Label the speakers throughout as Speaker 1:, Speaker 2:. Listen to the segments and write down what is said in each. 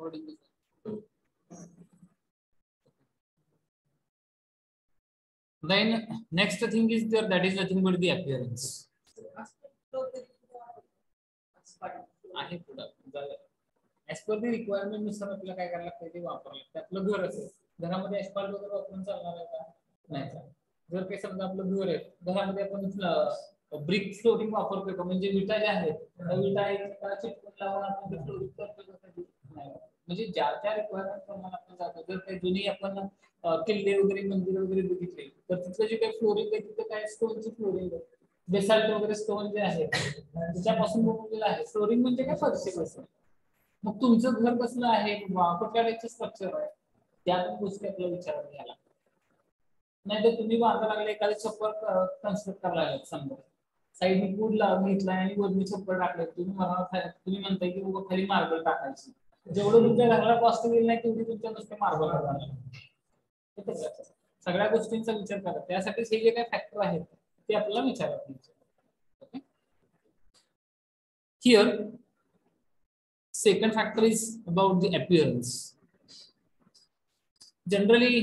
Speaker 1: recording is then next thing is there that is nothing but the appearance. आहे पुढं. As per दी रिक्वायरमेंटनुसार आपल्याला काय करायला लागतं ते वापरायला आपलं घर असेल. घरामध्ये ऍस्फाल्ट वगैरे वापरून चालणार आहे का? नाही जर काही समजा आपलं घर आहे घरामध्ये आपण ब्रिक फ्लोरिंग वापरतोय का? म्हणजे विटा ज्या आहेत विटा एका चिटकून लावून आपण फ्लोरिंग म्हणजे ज्या त्या रिक्वायरमेंट प्रमाणे आपण जातो. जर काही जुनी आपण किल्ले वगैरे मंदिर वगैरे बघितले तर तिथलं जे काही फ्लोरिंग आहे तिथं काय स्टोनची फ्लोरिंग आहे? बेसाल्ट वगैरे स्टोन जे आहे त्याच्यापासून बनवलेलं आहे. फ्लोरिंग म्हणजे काय? फरशी कसं मग तुमचं घर कसलं आहे? कुठल्या टाईपचं स्ट्रक्चर आहे? त्या गोष्टी आपल्याला विचारात घ्यायला नाही तर तुम्ही बांधा लागले एखादं छप्पर कन्स्ट्रक्ट करायला लागले समजा. साईडने पूड घेतलाय आणि वरणी छप्पर टाकलं तुम्ही मला तुम्ही म्हणताय की बाबा खाली मार्बल टाकायची. जेवढं तुमच्या घराला कॉस्ट येईल नाही तेवढी तुमच्या नुसते मार्ग सगळ्या गोष्टींचा विचार करा. त्यासाठी हे जे काही फॅक्टर आहेत ते आपल्याला विचारा here second factor is about the appearance generally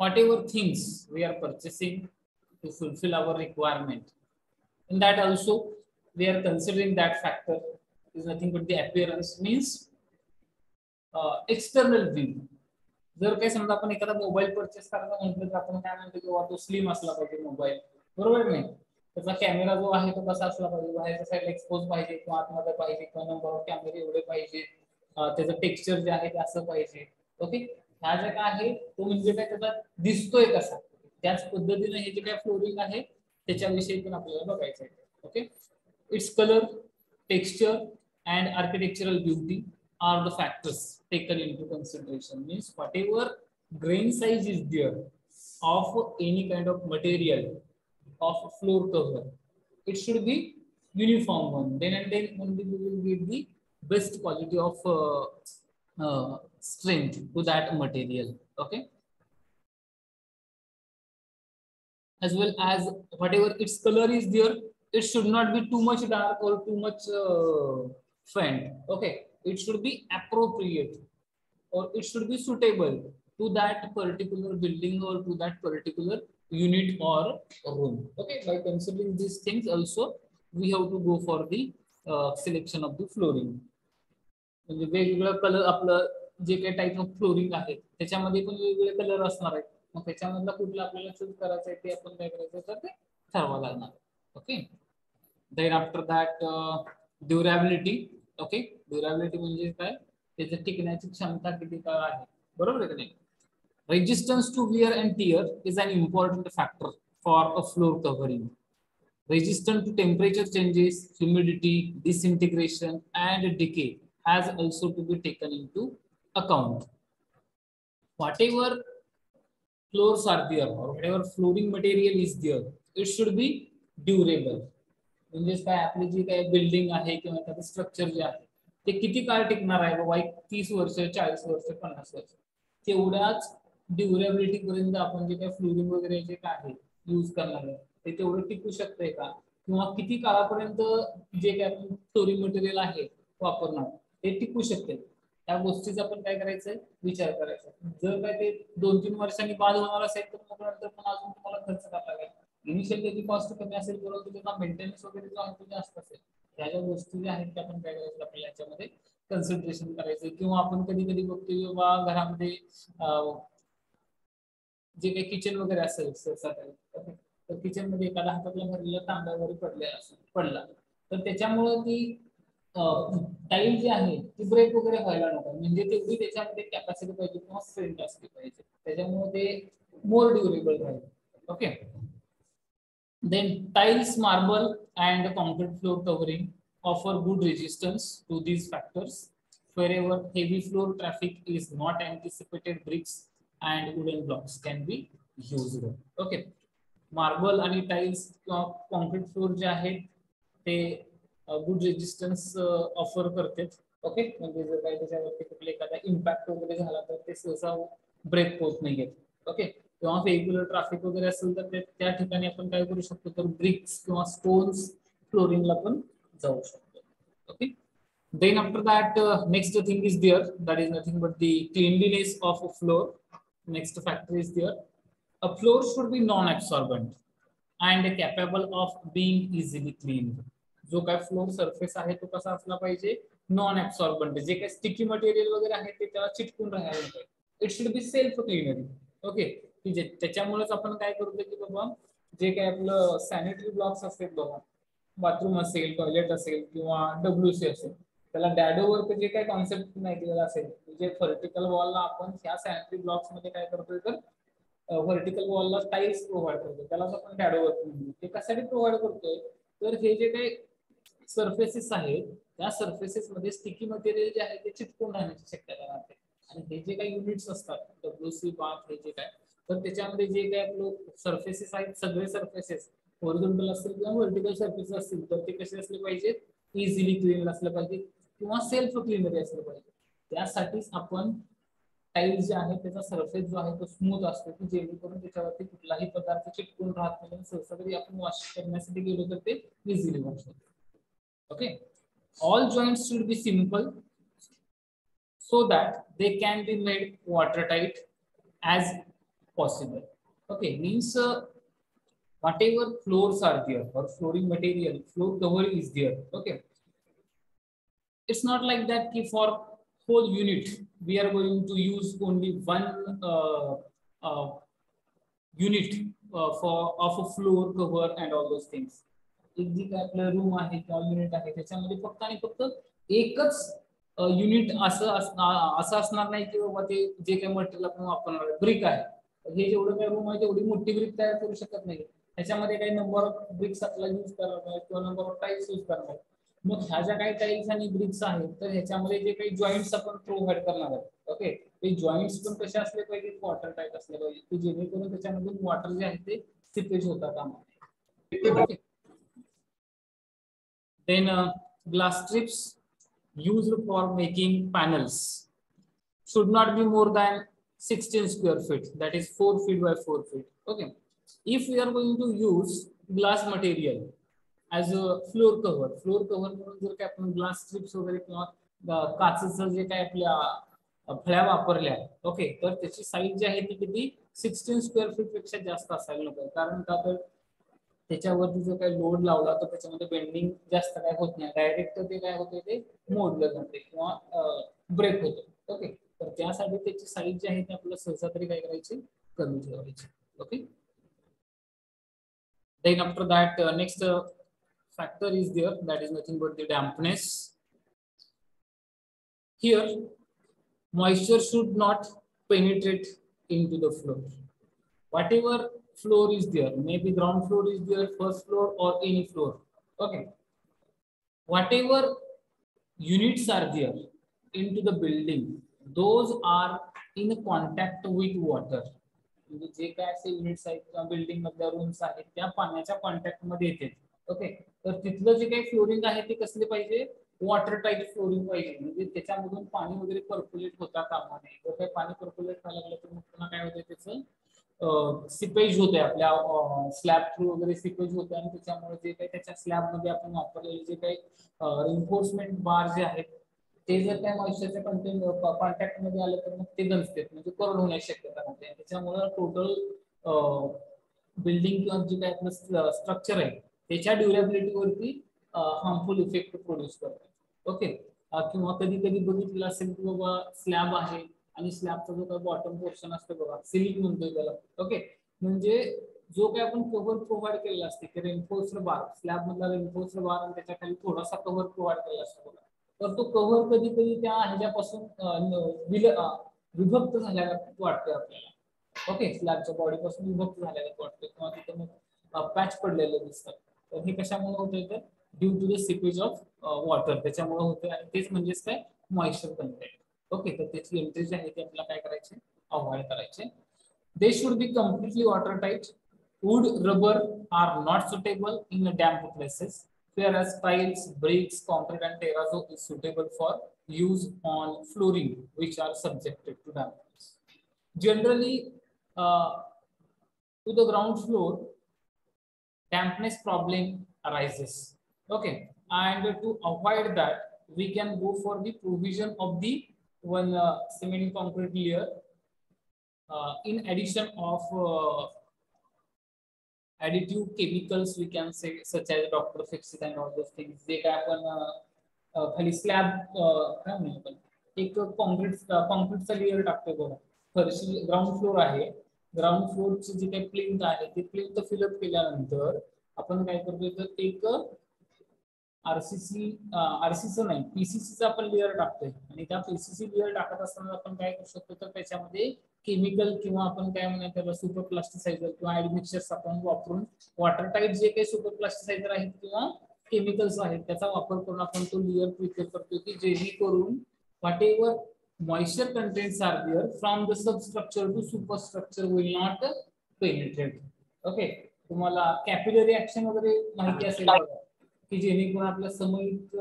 Speaker 1: whatever things we are purchasing to fulfil our requirement in that also we are considering that factor is nothing but the appearance means external view. जर काही समजा आपण एखादा mobile purchase करायचा म्हटलं तर आपण काय म्हणतो की तो स्लिम असला पाहिजे मोबाईल बरोबर नाही? त्याचा कॅमेरा जो आहे तो कसा असला पाहिजे? बाहेरच्या साईडला एक्सपोज पाहिजे किंवा आतमध्ये पाहिजे किंवा नंबर ऑफ कॅमेरे एवढे पाहिजे? त्याचं टेक्स्चर जे आहे ते असं पाहिजे. ओके ह्या जे काय आहे तो म्हणजे काय त्याचा दिसतोय कसा? त्याच पद्धतीने हे जे काय फ्लोरिंग आहे त्याच्याविषयी पण आपल्याला बघायचं आहे. Okay it's colour texture and architectural beauty are the factors taken into consideration means whatever grain size is there of any kind of material of floor cover it should be uniform one. Then and then only we will get the best quality of uh, uh, strength to that material okay? As well as whatever its color is there it should not be too much dark or too much uh, faint okay it should be appropriate or it should be suitable to that particular building or to that particular unit or room. Okay, by considering these things also, we have to go for the uh, selection of the flooring. म्हणजे वेगवेगळं colour आपलं जे काही type of flooring आहे त्याच्यामध्ये पण वेगवेगळे colour असणार आहेत मग त्याच्यामधला कुठला आपल्याला चूज करायचं आहे ते आपण काय करायचं तर ते ठरवा लागणार okay then after that durability okay ड्युरॅबिलिटी म्हणजे काय त्याचं टिकण्याची क्षमता किती काळ आहे बरोबर आहे का नाही resistance to wear and tear is an important factor for a floor covering resistant to temperature changes, humidity, disintegration, and decay has also to be taken into account. Whatever floors are there or whatever flooring material is there, it should be durable. म्हणजेच काय आपली जी काही building आहे किंवा त्याचं structure जे आहे ते किती काळ टिकणार आहे? बाबा एक तीस वर्ष चाळीस वर्ष पन्नास वर्ष. तेवढ्याच ड्युरेबिलिटी पर्यंत आपण जे काही फ्लोरिंग वगैरे जे काय आहे यूज करणार आहे ते तेवढं टिकू शकतंय का? किंवा किती काळापर्यंत जे काही आपण फ्लोरिंग मटेरियल आहे वापरणार ते टिकू शकते त्या गोष्टीचा आपण काय करायचंय? विचार करायचा. जर काय ते दोन तीन वर्षांनी बाद होणार असेल तर मग नंतर पण अजून तुम्हाला खर्च करावा लागेल. इनिशियल त्याची कॉस्ट कमी असेल बरोबर त्याचा मेंटेनन्स वगैरे जो आहे तो जास्त असेल. त्या ज्या गोष्टी ज्या आहेत त्या आपण काय करायचं आपल्याला याच्यामध्ये कन्सन्ट्रेशन करायचं. किंवा आपण कधी कधी बघतो किंवा घरामध्ये जे काही किचन वगैरे असेल तर किचनमध्ये एखादा हातातला भरलेला तांबा वगैरे पडलेला असेल पडला. तर त्याच्यामुळं ती टाईल जी आहे ती ब्रेक वगैरे व्हायला नको. म्हणजे तेवढी त्याच्यामध्ये कॅपॅसिटी पाहिजे किंवा स्ट्रेंथ असली पाहिजे. त्याच्यामुळे ते मोर ड्युरेबल राहील. Okay Then tiles, marble, and concrete floor covering offer good resistance to these factors. Wherever heavy floor traffic is not anticipated, bricks and wooden blocks can be used. Okay. Marble आणि tiles किंवा concrete floor जे आहेत ते good resistance offer करते okay म्हणजे जर काही त्याच्यावरती कुठला एखादा इम्पॅक्ट वगैरे झाला तर ते सहसा ब्रेक होत नाहीयेत ओके किंवा रेग्युलर ट्रॅफिक वगैरे असेल तर त्या ठिकाणी आपण काय करू शकतो तर ब्रिक्स किंवा स्टोन्स फ्लोरिंगला पण जाऊ शकतो okay Then after that, uh, next thing is there. That is nothing but the cleanliness of a floor. Next factor is there. A floor should be non-absorbent and capable of being easily cleaned. जो काय floor surface आहे तो कसा असला पाहिजे non absorbent जे काही sticky material वगैरे आहे ते त्याला चिटकून राहायला it should be self cleaning okay की त्याच्यामुळेच आपण काय करतो की बाबा जे काही आपलं सॅनिटरी ब्लॉक्स असतात बघा बाथरूम असेल टॉयलेट असेल किंवा डब्ल्यू सी असेल त्याला डॅडो वर्क जे काही कॉन्सेप्ट नाही केलेला असेल म्हणजे व्हर्टिकल वॉलला आपण ह्या सॅनिटरी ब्लॉक्समध्ये काय करतोय तर व्हर्टिकल वॉलला टाईल्स प्रोव्हाइड करतो त्यालाच आपण डॅडो वर्क म्हणतो ते कशासाठी प्रोव्हाइड करतोय? तर हे जे काही सर्फेसेस आहेत त्या सर्फेसेस मध्ये स्टिकी मटेरियल जे आहे ते चिटकून राहण्याची शक्यता राहते. आणि हे जे काही युनिट्स असतात डब्ल्यू सी बाथ हे जे काय तर त्याच्यामध्ये जे काही आपलं सर्फेसेस आहेत सगळे सर्फेसेस ओरिजिनल असतील किंवा व्हर्टिकल सर्फेसेस असतील तर ते कसे असले पाहिजेत? इझिली क्लीन असलं पाहिजे किंवा सेल्फ क्लिनरी असलं पाहिजे. त्यासाठीच आपण टाईल जे आहे त्याचा सरफेस जो आहे तो स्मूथ असतो की जेणेकरून त्याच्यावरती कुठलाही पदार्थ चिटकून राहत नाही सहसा जरी आपण वॉश करण्यासाठी गेलो तर ते इझिली वॉश होते. Okay all joint should be simple so that they can be made water tight as possible. Okay, means uh, whatever floors are there or flooring material, floor cover is there. Okay, it's not like that ki for whole unit we are going to use only one uh, uh, unit uh, for of a floor cover and all those things. एक जी काय आपलं room आहे किंवा unit आहे त्याच्यामध्ये फक्त आणि फक्त एकच युनिट असं असं असणार नाही की बाबा ते जे काही मटेरियल आपण वापरणार ब्रिक आहे हे जेवढं काही रूम आहे तेवढी मोठी ब्रिक तयार करू शकत नाही. त्याच्यामध्ये काही नंबर ऑफ ब्रिक्स आपल्याला युज करणार आहे किंवा नंबर ऑफ टाईल्स युज करणार आहे. मग ह्या ज्या काही टाईल्स आणि ब्रिक्स आहेत तर ह्याच्यामध्ये जे काही जॉईंट्स आपण प्रोव्हाइड करणार आहेत ओके ते जॉईंट्स पण कसे असले पाहिजे वॉटर टाईप असले पाहिजे की जेणेकरून त्याच्यामधून वॉटर जे आहे ते सिपेज होता कामा then glass strips use for making panels should not be more than 16 square feet. That is 4 feet by 4 feet. Okay. If we are going to use glass material as a floor cover floor cover म्हणून जर काय आपण glass strips वगैरे किंवा काचेचं जे काय आपल्या फळ्या वापरल्या ओके तर त्याची साईज जी आहे ती किती? सिक्स्टीन स्क्वेअर फीटपेक्षा जास्त असायला नको. कारण का तर त्याच्यावरती जर काही लोड लावला तर त्याच्यामध्ये बेंडिंग जास्त काय होत नाही. डायरेक्ट ते काय होते ते मोडलं जाते किंवा ब्रेक होतं. ओके तर त्यासाठी त्याची साईज जी आहे ती आपल्याला सहसा तरी काय करायचे? कमी ठेवायची. Okay then after that next factor is there that is nothing but the dampness here moisture should not penetrate into the floor whatever floor is there may be ground floor is there first floor or any floor okay whatever units are there into the building those are in contact with water. म्हणजे जे काय असे units आहेत किंवा building मधल्या rooms आहेत त्या पाण्याच्या कॉन्टॅक्टमध्ये येते. ओके तर तिथलं जे काही फ्लोरिंग आहे ते कसले पाहिजे? वॉटर टाईप फ्लोरिंग पाहिजे. म्हणजे त्याच्यामधून पाणी वगैरे पर्क्युलेट होता कामा नये. जर काही पाणी पर्क्युलेट व्हायला लागलं तर मग पुन्हा काय होतं त्याचं? सिपेज होते आपल्या स्लॅब थ्रू वगैरे सिपेज होते आणि त्याच्यामुळे जे काही त्याच्या स्लॅबमध्ये आपण वापरलेले जे काही एन्फोर्समेंट बार जे आहेत ते जर त्या मॉइश्चरच्या कंटेंट कॉन्टॅक्टमध्ये आलं तर मग ते गंजतात म्हणजे कोरड होण्याची शक्यता राहते त्याच्यामुळे टोटल बिल्डिंग किंवा जे काय आपलं स्ट्रक्चर आहे त्याच्या ड्युरेबिलिटीवरती हार्मफुल इफेक्ट प्रोड्यूस करतात ओके किंवा कधी कधी बघितलं असेल की बाबा स्लॅब आहे आणि स्लॅबचा जो काही बॉटम पोर्शन असतो बघा सिलिंग म्हणतोय त्याला. ओके म्हणजे जो काय आपण कव्हर प्रोव्हाइड केलेला असते की रेनफोर्स्ड बार स्लॅब मधला रेनफोर्स्ड बार आणि त्याच्याखाली थोडासा कव्हर प्रोव्हाइड केलेला असतो बघा. तर तो कव्हर कधी कधी त्या ह्याच्यापासून विभक्त झाल्याला वाटतोय आपल्याला. ओके स्लॅबच्या बॉडीपासून विभक्त झालेला वाटतं किंवा तिथे मग पॅच पडलेलं दिसतात तर हे कशामुळे होतंय तर due to the seepage of water. त्याच्यामुळे होते आणि तेच म्हणजेच काय? Moisture content. ओके तर त्याची एंट्री जी आहे ती आपल्याला काय करायचे? अवॉइड करायचे. They should be completely water tight wood rubber are not suitable in damp places whereas tiles, bricks, concrete and terrazzo is suitable for use on flooring which are subjected to dampness. Generally, uh, to the ground floor, dampness problem arises. Okay, and to avoid that, we can go for the provision of the one uh, cement concrete layer uh, in addition of uh, additive chemicals we can say such as Dr. Fixit and all those things जे काय आपण खाली slab uh, काय म्हणू आपण एक concrete कॉन्क्रीटचा layer टाकतो बघा फरशी ग्राउंड फ्लोर आहे ग्राउंड फ्लोरची जे काही प्लिंथ आहे ते प्लिंथ फिलअप केल्यानंतर आपण काय करतोय तर एक आरसीसी आरसीचं नाही पीसीसीचा आपण लेअर टाकतोय. आणि त्या पीसीसी लेअर टाकत असताना आपण काय करू शकतो तर त्याच्यामध्ये केमिकल किंवा आपण काय म्हणूया त्याला सुपर प्लास्टिसायझर किंवा ऍडमिक्सर्स आपण वापरून वॉटर टाईप जे काही सुपर प्लास्टिसायझर आहेत किंवा केमिकल्स आहेत त्याचा वापर करून आपण तो लेअर प्रिपेअर करतो की जेणेकरून whatever moisture are are from the substructure to superstructure will not penetrate okay तुम्हाला कॅपिलरी ऍक्शन वगैरे माहिती असेल की जेणेकरून आपल्या समयित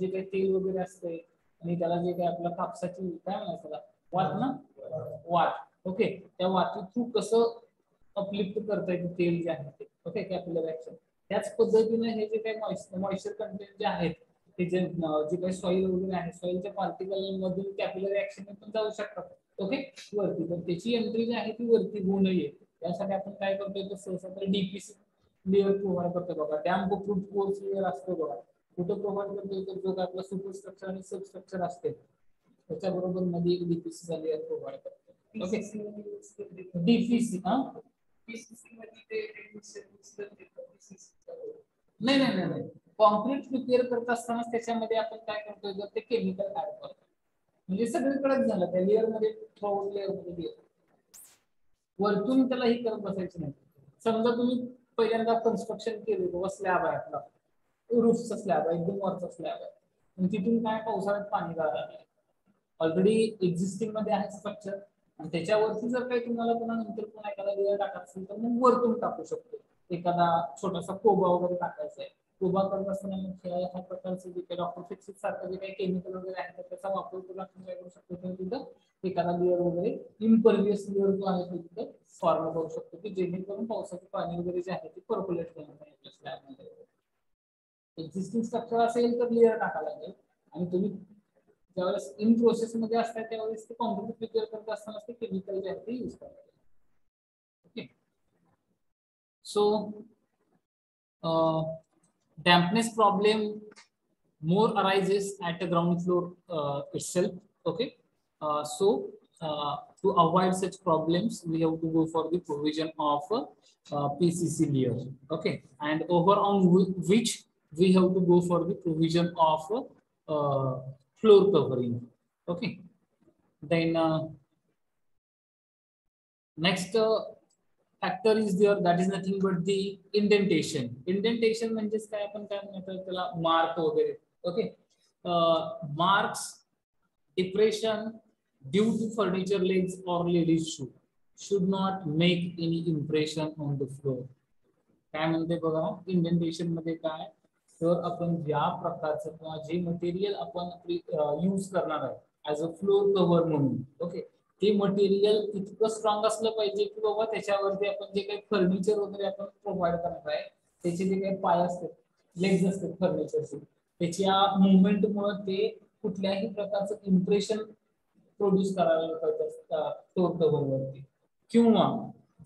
Speaker 1: जे काही तेल वगैरे असते आणि त्याला जे काही आपल्या कापसाची काय म्हणायचं वात ना? वात. ओके? त्या वाती थ्रू कसं अपलिफ्ट करता येते तेल जे आहे ते? ओके? कॅपिलर ऍक्शन त्याच पद्धतीने हे जे काही मॉइश्चर कंटेंट जे आहेत ते जे जे काही सॉइल वगैरे आहे सॉइलच्या पार्टिकल मधून कॅपिलर ऍक्शन पण जाऊ शकतात. ओके? वरती. पण त्याची एंट्री जी आहे ती वरती होऊ नये त्यासाठी आपण काय करतोय? तर सहसा तर डीपीसी लेअर प्रोव्हाइड करतो बघा. डॅम फ्रूट कोर्स लेअर असतो बघा. कुठं प्रोव्हाइड करतो तर जो आपला सुपर स्ट्रक्चर आणि सब स्ट्रक्चर असते त्याच्याबरोबर मध्ये एक डीपीसी चा लेअर प्रोव्हाइड करतो ओके डीपीसी हा? नाही नाही नाही कॉन्क्रीट प्रिपेअर करत असताना त्याच्यामध्ये आपण काय करतोय? जर ते केमिकल ऍड करतो म्हणजे सगळीकडेच झालं. त्या लेअर मध्ये थ्रोट लेअर मध्ये वरतून त्याला ही करत बसायचं नाही. समजा तुम्ही पहिल्यांदा कन्स्ट्रक्शन केले व स्लॅब आहे आपला. रूफचा स्लॅब आहे एकदम वरचा स्लॅब आहे. आणि तिथून काय पावसाळ्यात पाणी गाळा ऑलरेडी एक्झिस्टिंगमध्ये आहे स्ट्रक्चर आणि त्याच्यावरती जर काही तुम्हाला पुन्हा नंतर पुन्हा एखादा वेळ टाकायचा असेल तर मग वरतून टाकू शकतो. एखादा छोटासा कोबा वगैरे टाकायचा आहे. उभा करत असताना मग ह्या प्रकारचे जे काही डॉक्टर फिक्सिक सारखं जे काही केमिकल वगैरे आहे तर त्याचा वापर करून आपण काय करू शकतो? तर तिथं एखादा लेअर वगैरे इम्परवियस लेअर जो आहे तो तिथं फॉर्म करू शकतो की जेणेकरून पावसाचे पाणी वगैरे जे आहे ते पर्क्युलेट करणार नाही स्लॅबमध्ये एक्झिस्टिंग स्ट्रक्चर असेल तर लेअर टाकायला लागेल. आणि तुम्ही ज्यावेळेस इन प्रोसेस मध्ये असतात त्यावेळेस ते कॉम्प्युटर प्रिपेअर करत असताना ते केमिकल जे आहे ते युज करायला okay so dampness problem more arises at the ground floor uh, itself okay? Uh, so uh, to avoid such problems we have to go for the provision of pcc layer okay? And over on which we have to go for the provision of floor covering okay? Then next factor is there that is nothing but the indentation indentation mark वगैरे. Okay marks depression due to furniture legs or ladies shoe should not make any impression on the floor काय म्हणते बघा? Indentation मध्ये काय? तर आपण ज्या प्रकारचं किंवा जे मटेरियल आपण यूज़ करणार आहे ऍज अ फ्लोर कव्हर म्हणून. ओके ते मटेरियल इतकं स्ट्रॉंग असलं पाहिजे की बाबा त्याच्यावरती आपण जे काही फर्निचर वगैरे आपण प्रोव्हाइड करणार आहे त्याचे जे काही पाय असतात लेग्स असतात फर्निचरचे त्याच्या मुवमेंटमुळे ते कुठल्याही प्रकारचं इम्प्रेशन प्रोड्यूस करायला पाहिजे स्टोर कव्हरवरती किंवा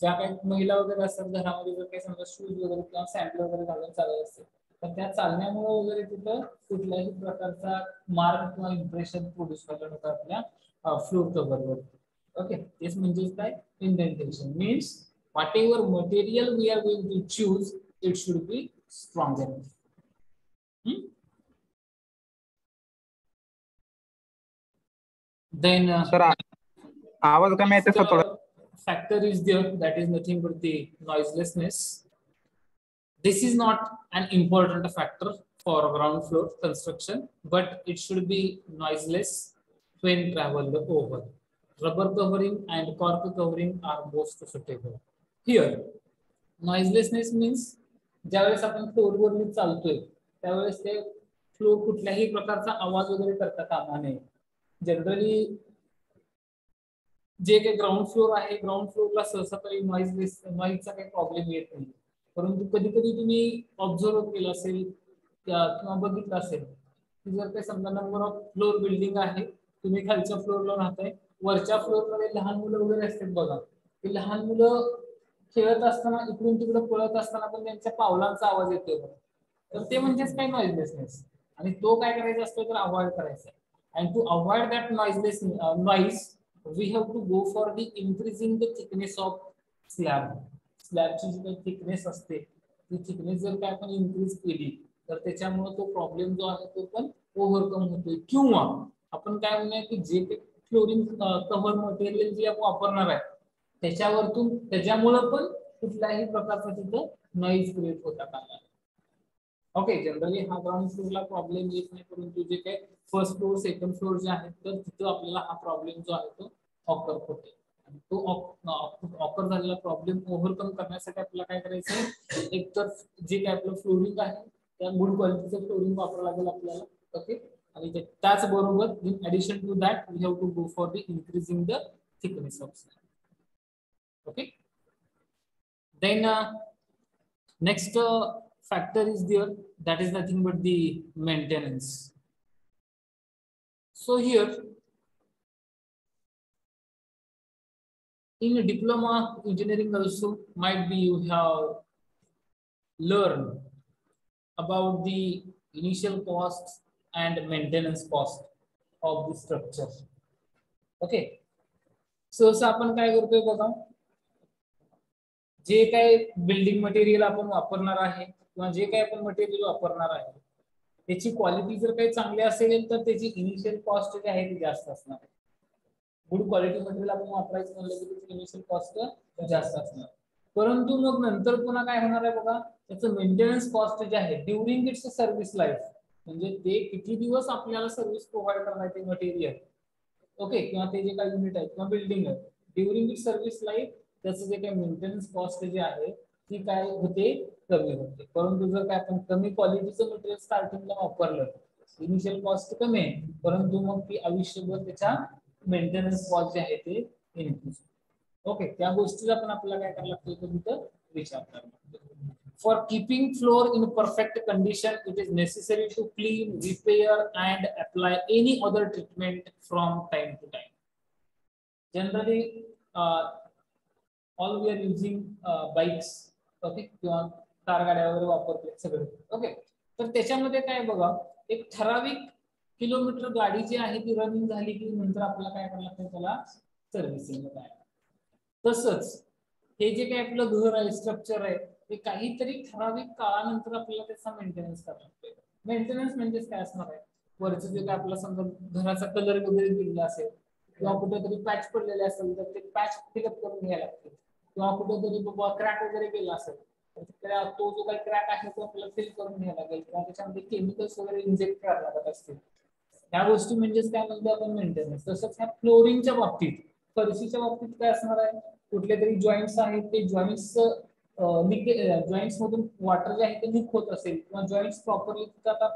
Speaker 1: ज्या काही महिला वगैरे असतात घरामध्ये जर काही समजा शूज वगैरे किंवा सँडल वगैरे घालून चालत असते तर त्या चालण्यामुळे वगैरे तिथं कुठल्याही प्रकारचा मार्क किंवा इम्प्रेशन प्रोड्यूस करायला होतं आपल्या फ्लोर कव्हरवरती Okay, this means by indentation means whatever material we are going to choose, it should be strong enough. Hmm? Then uh,
Speaker 2: Sir, आवाज कमी येते सर थोडं
Speaker 1: factor is there that is nothing but the noiselessness. This is not an important factor for ground floor construction, but it should be noiseless when traveled over. Rubber covering and cork covering are most suitable. Here, noiselessness means ज्यावेळेस आपण फ्लोअरवरती चालतोय त्यावेळेस ते floor कुठल्याही प्रकारचा आवाज वगैरे करता कामा नये जनरली जे काही ग्राउंड फ्लोर आहे ग्राउंड फ्लोरला सहसा तरी नॉईजलेस नॉईजचा काही प्रॉब्लेम येत नाही परंतु कधी कधी तुम्ही ऑब्झर्व केलं असेल किंवा बघितलं असेल की जर काही समजा नंबर ऑफ फ्लोर बिल्डिंग आहे तुम्ही खालच्या फ्लोअरला राहताय वरच्या फ्लोअरमध्ये लहान मुलं वगैरे असतात बघा. ते लहान मुलं खेळत असताना इकडून तिकडं पळत असताना पण त्यांच्या पावलांचा आवाज येतो तर ते म्हणजेच काय नॉईजलेसनेस आणि तो काय करायचा असतो तर अवॉइड करायचा. And to avoid that noiseless noise we have to go for the increasing the thickness of slab स्लॅबची जी काही थिकनेस असते ती थिकनेस जर काय आपण इन्क्रीज केली तर त्याच्यामुळे तो प्रॉब्लेम जो आहे तो पण ओव्हरकम होतोय. किंवा आपण काय म्हणूया की जे काही फ्लोरिंग कव्हर मटेरियल जे आपण वापरणार आहे त्याच्यावरतून त्याच्यामुळं पण कुठल्याही प्रकारचा तिथं नॉईज क्रिएट होता कामा ओके जनरली हा ग्राउंड फ्लोअरला प्रॉब्लेम येत नाही परंतु जे काही फर्स्ट फ्लोर सेकंड फ्लोर जे आहेत तर तिथं आपल्याला हा प्रॉब्लेम जो आहे तो ऑकर होते. तो ऑफर झालेला प्रॉब्लेम ओव्हरकम करण्यासाठी आपल्याला काय करायचं एक तर जे काय आपलं फ्लोरिंग आहे त्या गुड क्वालिटीचं फ्लोरिंग वापरावं लागेल आपल्याला. Okay त्याचबरोबर in addition to that we have to go for the increasing the thickness of slab okay then next factor is there that is nothing but the maintenance so here in a diploma engineering also might be you have learned about the initial cost and maintenance cost of the structure. Okay? सहसा आपण काय करतोय बघा. जे काही building material आपण वापरणार आहे किंवा जे काही आपण मटेरियल वापरणार आहे त्याची क्वालिटी जर काही चांगली असेल तर त्याची इनिशियल कॉस्ट जी आहे ती जास्त असणार. गुड क्वालिटी मटेरियल आपण वापरायचं म्हणलं की त्याची इनिशियल कॉस्ट जास्त असणार. परंतु मग नंतर पुन्हा काय होणार आहे बघा त्याचं मेंटेनन्स कॉस्ट जे आहे ड्युरिंग इट्स सर्व्हिस लाईफ म्हणजे ते किती दिवस आपल्याला सर्व्हिस प्रोव्हाइड करणार ते मटेरियल ओके किंवा ते जे काही युनिट आहे किंवा बिल्डिंग आहे ड्युरिंग इट सर्व्हिस लाईफ त्याचं जे काही मेंटेनन्स कॉस्ट जे आहे ती काय होते? कमी होते. परंतु जर काय आपण कमी क्वालिटीचं मटेरियल स्टार्टिंगला वापरलं इनिशियल कॉस्ट कमी आहे परंतु मग ती आयुष्यभर त्याच्या मेंटेनन्स कॉस्ट जे आहे ते इन्क्रीज ओके त्या गोष्टीला पण आपल्याला काय करायला लागतं तिथं विचार करावा for keeping floor in perfect condition it is necessary to clean repair and apply any other treatment from time to time generally all we are using bikes okay किंवा कार गाड्या वगैरे वापरते सगळे ओके तर त्याच्यामध्ये काय बघा एक ठराविक किलोमीटर गाडी जी आहे ती रनिंग झाली की नंतर आपल्याला काय करायला लागतं? त्याला सर्व्हिसिंग काय तसंच हे जे काही आपलं घर आहे स्ट्रक्चर आहे ते काहीतरी ठराविक काळानंतर आपल्याला त्याचा मेंटेनन्स करावा लागतो मेंटेनन्स म्हणजेच काय असणार आहे? वरचं जे काय आपला समजा घराचा कलर वगैरे दिलेला असेल किंवा कुठेतरी पॅच पडलेले असेल तर ते पॅच फिलअप करून घ्यायला लागतील किंवा कुठेतरी बाबा क्रॅक वगैरे गेला असेल तर तो जो काही क्रॅक आहे तो आपल्याला फिल करून घ्यायला लागेल. किंवा त्याच्यामध्ये केमिकल्स वगैरे इंजेक्ट करायला लागत असतील. ह्या गोष्टी म्हणजेच काय म्हणतो आपण मेंटेनन्स तसंच ह्या फ्लोरिंगच्या बाबतीत फरशीच्या बाबतीत काय असणार आहे? कुठले तरी जॉईंट्स आहेत ते जॉईंट्स जॉईंट्स मधून वॉटर जे आहे ते लीक होत असेल किंवा जॉईंट्स प्रॉपरली आता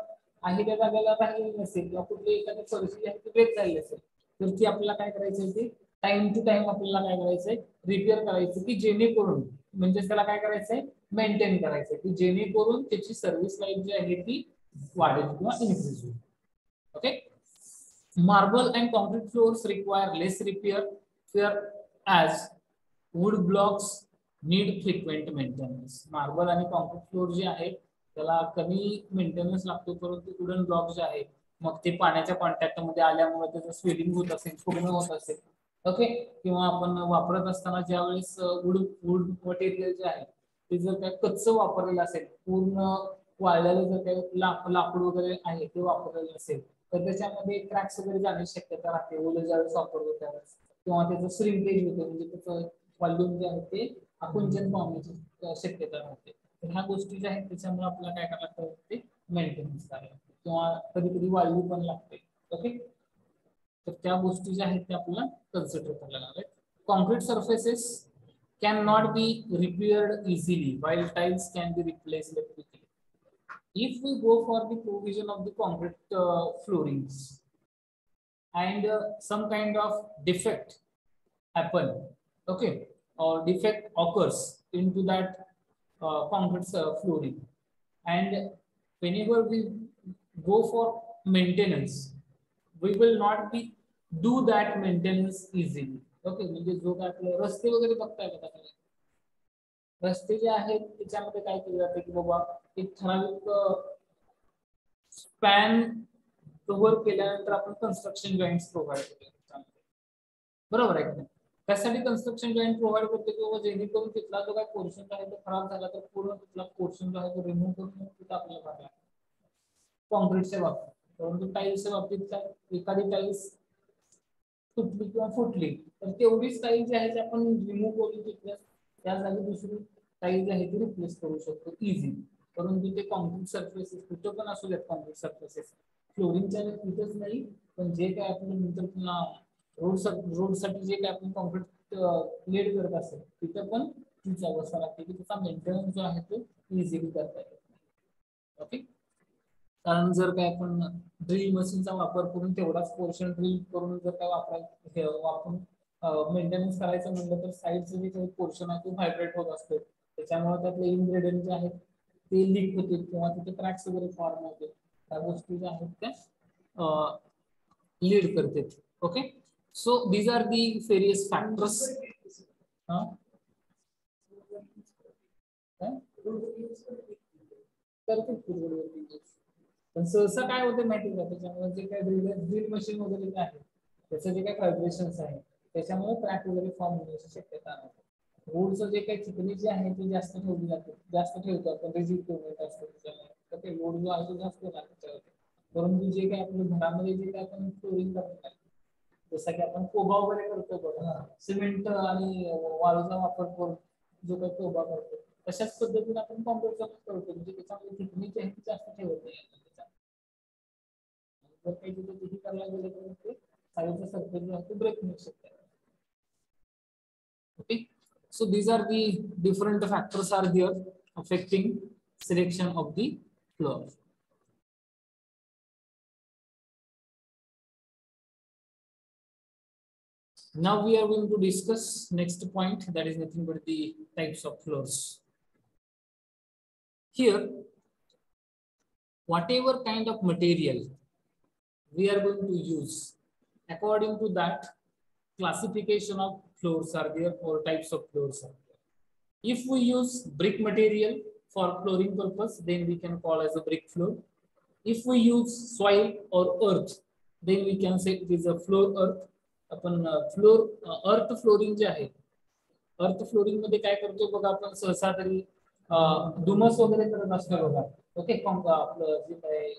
Speaker 1: आहे त्या जागेला राहिलेली नसेल किंवा कुठली एखादी परिस्थिती आहे ती ब्रेक झालेली असेल तर ती आपल्याला काय करायचं ती टाइम टू टाइम आपल्याला काय करायचंय रिपेअर करायचं की जेणेकरून म्हणजे त्याला काय करायचंय मेंटेन करायचंय की जेणेकरून त्याची सर्व्हिस लाईफ जी आहे ती वाढेल किंवा इन्क्रीज होईल. Okay marble and concrete floors require less repair whereas wood blocks need frequent maintenance marble आणि कॉन्क्रीट फ्लोअर जे आहे त्याला कमी मेंटेनन्स लागतो परंतु वुडन ब्लॉक जे आहे मग ते पाण्याच्या कॉन्टॅक्टमध्ये आल्यामुळे त्याचं स्वेलिंग होत असेल फुगणं होत असेल. ओके किंवा आपण वापरत असताना ज्यावेळेस वुड वुड मटेरियल जे आहे ते जर काय कच्च वापरलेलं असेल पूर्ण वाळलेलं जर काही लाकूड वगैरे आहे ते वापरलेलं असेल तर त्याच्यामध्ये क्रॅक्स वगैरे जाण्याची शक्यता राहते. ओलं ज्यावेळेस वापरतो त्यावेळेस. किंवा त्याचं श्रिंकेज होतं म्हणजे त्याचं व्हॉल्यूम जे आहे ते आकुंचन पावण्याची शक्यता राहते तर ह्या गोष्टी ज्या आहेत त्याच्यामुळे आपल्याला काय करायला लागतं ते मेंटेनन्स करायला किंवा कधी कधी वाळवी पण लागते. ओके तर त्या गोष्टी ज्या आहेत त्या आपल्याला कन्सिडर करायला लागतात concrete surfaces can not be repaired easily while tiles can be replace quickly if go for for the of the concrete concrete and some kind of defect kind okay or defect occurs into that uh, concrete uh, flooring and whenever we go for maintenance we will not be do that maintenance easily okay म्हणजे जो काय आपले रस्ते वगैरे बघताय का रस्ते जे आहेत त्याच्यामध्ये काय केलं जातं की बाबा एक ठराविक स्पॅन कव्हर केल्यानंतर आपण कन्स्ट्रक्शन जॉईंट प्रोव्हाइड करतो बरोबर आहे का त्यासाठी कन्स्ट्रक्शन जॉईंट प्रोव्हाइड करतो किंवा जेणेकरून तिथला जो काय पोर्शन आहे तो खराब झाला तर पूर्ण तिथला पोर्शन जो आहे तो रिमूव्ह करून तिथं आपल्याला भरला कॉन्क्रीटच्या बाबतीत. परंतु टाईल्सच्या बाबतीत काय? एखादी टाईल्स तुटली किंवा फुटली तर तेवढीच टाईल जी आहे ते आपण रिमूव्ह करून तिथल्या त्या जागी दुसरी जी आहे ती रिप्लेस करू शकतो इझी परंतु ते कॉन्क्रीट सर्फेसेस कुठं पण असू देत कॉन्क्रीट सर्फेसेस फ्लोरिंगच्या तिथंच नाही पण जे काय आपण नंतर पुन्हा रोड रोडसाठी जे काय आपण कॉन्क्रीट क्लिअर करत असेल तिथं पण तीच अवस्था लागते. की त्याचा मेंटेनन्स जो आहे तो इझिली करता येत. ओके कारण जर काय आपण ड्रिल मशीनचा वापर करून तेवढाच पोर्शन ड्रिल करून जर काय वापराय वापरून मेंटेनन्स करायचं म्हणलं तर साईडचं जे काही पोर्शन आहे तो व्हायब्रेट होत असतो. त्याच्यामुळे त्यातले इन्ग्रेडियंट जे आहेत ते लीक होते किंवा तिथे क्रॅक्स वगैरे फॉर्म होते त्या गोष्टी ज्या आहेत त्या लीड करते okay so are are various factors. Huh? पण सहसा काय होते माहिती का? त्याच्यामुळे जे काय ड्रिल मशीन वगैरे जे आहे त्याचं जे काय व्हायब्रेशन्स आहे त्याच्यामुळे क्रॅक वगैरे फॉर्म होण्याची शक्यता नाही रोडचं जे काही चिकणी जे आहे ते जास्त ठेवली जाते. जास्त ठेवतो आपण रिजिट ठेवत असतो त्याच्यामुळे. तर ते रोड जो आहे तो जास्त होणार त्याच्यावरती. परंतु जे काही आपल्या घरामध्ये जे काही आपण फ्लोरिंग करतो जसं की आपण कोबा वगैरे करतो बघा सिमेंट आणि वाळूचा वापर करून जो काही कोबा करतो तशाच पद्धतीने आपण कॉम्प्युटरचा करतो म्हणजे त्याच्यामध्ये चिकणी जे आहे जास्त ठेवत नाही जर काही तिथे करायला गेलं तर ते साईडचा सर्फेस जो आहे ब्रेक मिळू शकतो. Okay so these are the different factors are there affecting selection of the floor Now we are going to discuss next point that is nothing but the types of floors. Here, whatever kind of material we are going to use, according to that classification of floors are there or types of floors are there. If we use brick material for flooring purpose, then we can call as a brick floor. If we use soil or earth, then we can say it is a floor earth. आपण floor earth flooring जे आहे अर्थ फ्लोरिंगमध्ये काय करतो बघा आपण सहसा तरी धुमस वगैरे करत असतो बघा. ओके आपलं जे काय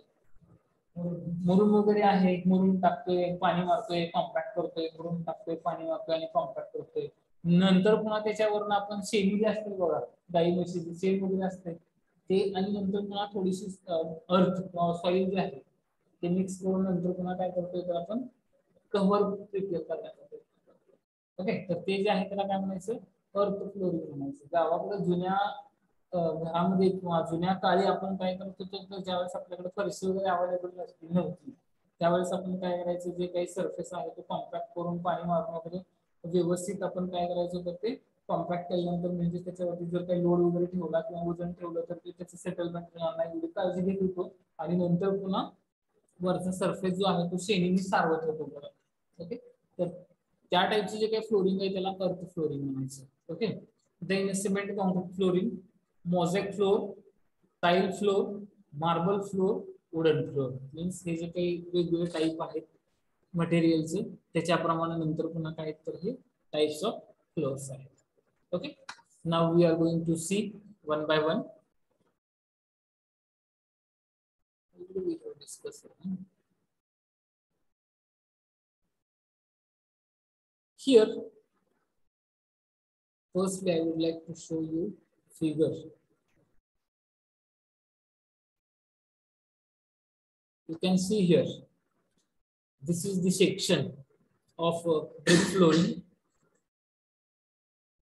Speaker 1: मुरुम वगैरे आहे मुरुम टाकतोय पाणी मारतोय कॉम्पॅक्ट करतोय मुरुम टाकतोय पाणी मारतोय आणि कॉम्पॅक्ट करतोय. नंतर पुन्हा त्याच्यावरून आपण शेणी जे असते बघा गाई म्हशीची शेण वगैरे असते ते आणि नंतर पुन्हा थोडीशी अर्थ सॉइल जे आहे ते मिक्स करून नंतर पुन्हा काय करतोय तर आपण कव्हर उपयोग करण्याचा ओके तर ते जे आहे त्याला काय म्हणायचं? अर्थ फ्लोरिंग म्हणायचं. गावाकडे जुन्या घरामध्ये किंवा जुन्या काळी आपण काय करत होतो तर ज्यावेळेस आपल्याकडे फरशी वगैरे अवेलेबल नव्हती त्यावेळेस आपण काय करायचं जे काही सर्फेस आहे ते कॉम्पॅक्ट करून पाणी मारून वगैरे व्यवस्थित आपण काय करायचं तर ते कॉम्पॅक्ट केल्यानंतर म्हणजे त्याच्यावरती जर काही लोड वगैरे ठेवला किंवा वजन ठेवलं तर ते त्याचं सेटलमेंट नाही. एवढी काळजी घेत होतो. आणि नंतर पुन्हा वरचा सरफेस जो आहे तो शेणीने सारवत होतो. परत ओके तर त्या टाईपचे जे काही फ्लोरिंग आहे त्याला अर्थ फ्लोरिंग म्हणायचं. Okay then cement concrete flooring mosaic floor tile floor marble floor wooden floor means हे जे काही वेगवेगळे टाईप आहेत मटेरियलचे त्याच्याप्रमाणे नंतर पुन्हा काय तर हे टाईप्स ऑफ फ्लोअर्स आहेत. Okay now we are going to see one by one discuss here firstly i would like to show you figure. You can see here, this is the section of uh, brick flooring,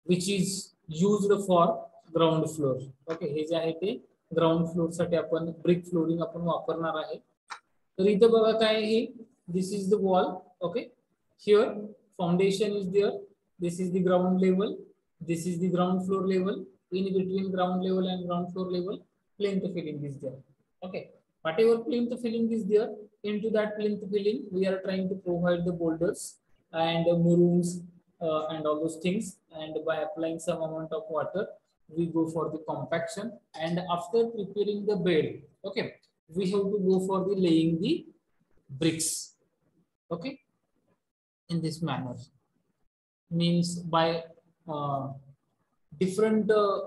Speaker 1: which is used for ground floor. Okay, हे जे आहे ते ground floor साठी आपण brick flooring आपण वापरणार आहे तर इथं बघा काय आहे this is the wall okay here foundation is there. This is the ground level. This is the ground floor level. In between ground level and ground floor level, plinth filling is there. Okay. Whatever plinth filling is there, into that plinth filling, we are trying to provide the boulders and uh, murums uh, and all those things. And by applying some amount of water, we go for the compaction. And after preparing the bed, okay, we have to go for the laying the bricks. Okay. In this manner. Means by uh, different uh,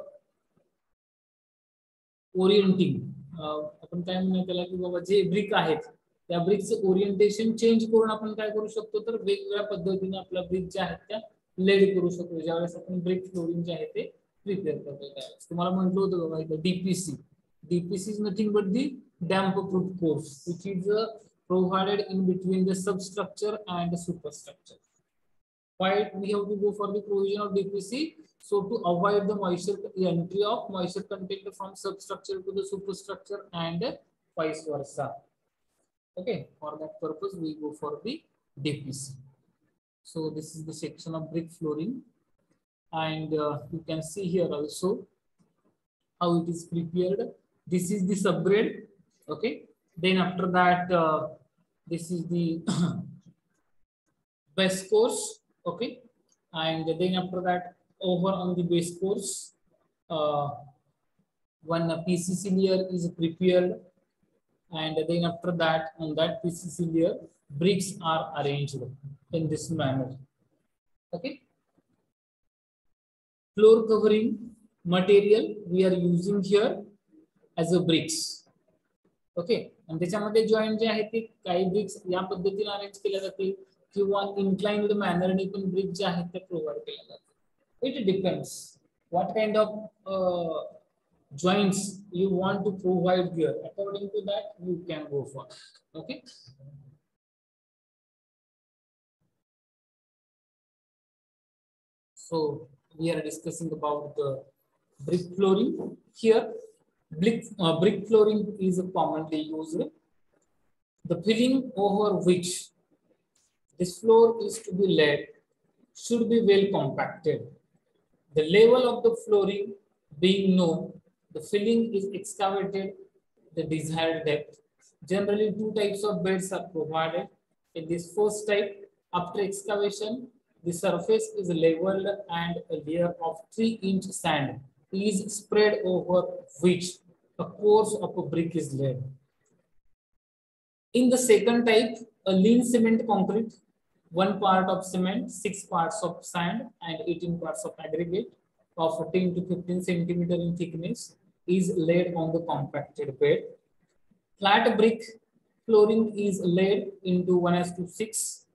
Speaker 1: orienting uh, आपण काय म्हणूया त्याला की बाबा जे brick आहेत त्या ब्रिकचं orientation change करून आपण काय करू शकतो? तर वेगवेगळ्या पद्धतीने आपल्या ब्रिक ज्या आहेत त्या लेड करू शकतो. ज्यावेळेस आपण ब्रिक फ्लोरिंग जे आहे ते प्रिपेअर करतो त्यावेळेस. तुम्हाला म्हटलं होतं बाबा इथं DPC DPC is nothing but the damp proof course which is provided in between the substructure and the superstructure. Why we have to go for the provision of DPC? So to avoid the moisture the entry of moisture content from substructure to the superstructure and vice versa. Okay, for that purpose we go for the DPC. So this is the section of brick flooring, and uh, you can see here also how it is prepared. This is the subgrade. Okay, then after that, uh, this is the base course. Okay, and then after that, over on the base course, uh, one PCC layer is prepared, and then after that, on that PCC layer, bricks are arranged in this manner. Okay. Floor covering material we are using here as a bricks. Okay आणि त्याच्यामध्ये joint जे आहे ते काही BRICS या पद्धतीने arrange केल्या जातील किंवा इन्क्लाइंड मॅनरने पण ब्रिक्स जे आहेत ते प्रोव्हाइड केल्या जातात it depends what kind of joint you want to provide your according to that you can go for okay so we are discussing about the brick flooring here brick uh, brick flooring is commonly used the filling over which this floor is to be laid should be well compacted the level of the flooring being known, the filling is excavated the desired depth. Generally, two types of beds are provided. In this first type, after excavation, the surface is leveled and a layer of 3 inch sand is spread over which a course of a brick is laid. In the second type, a lean cement concrete one part of cement, six parts of sand, and 18 parts of aggregate of 10 to 15 centimeter in thickness is laid on the compacted bed. Flat brick flooring is laid into 1 as to 6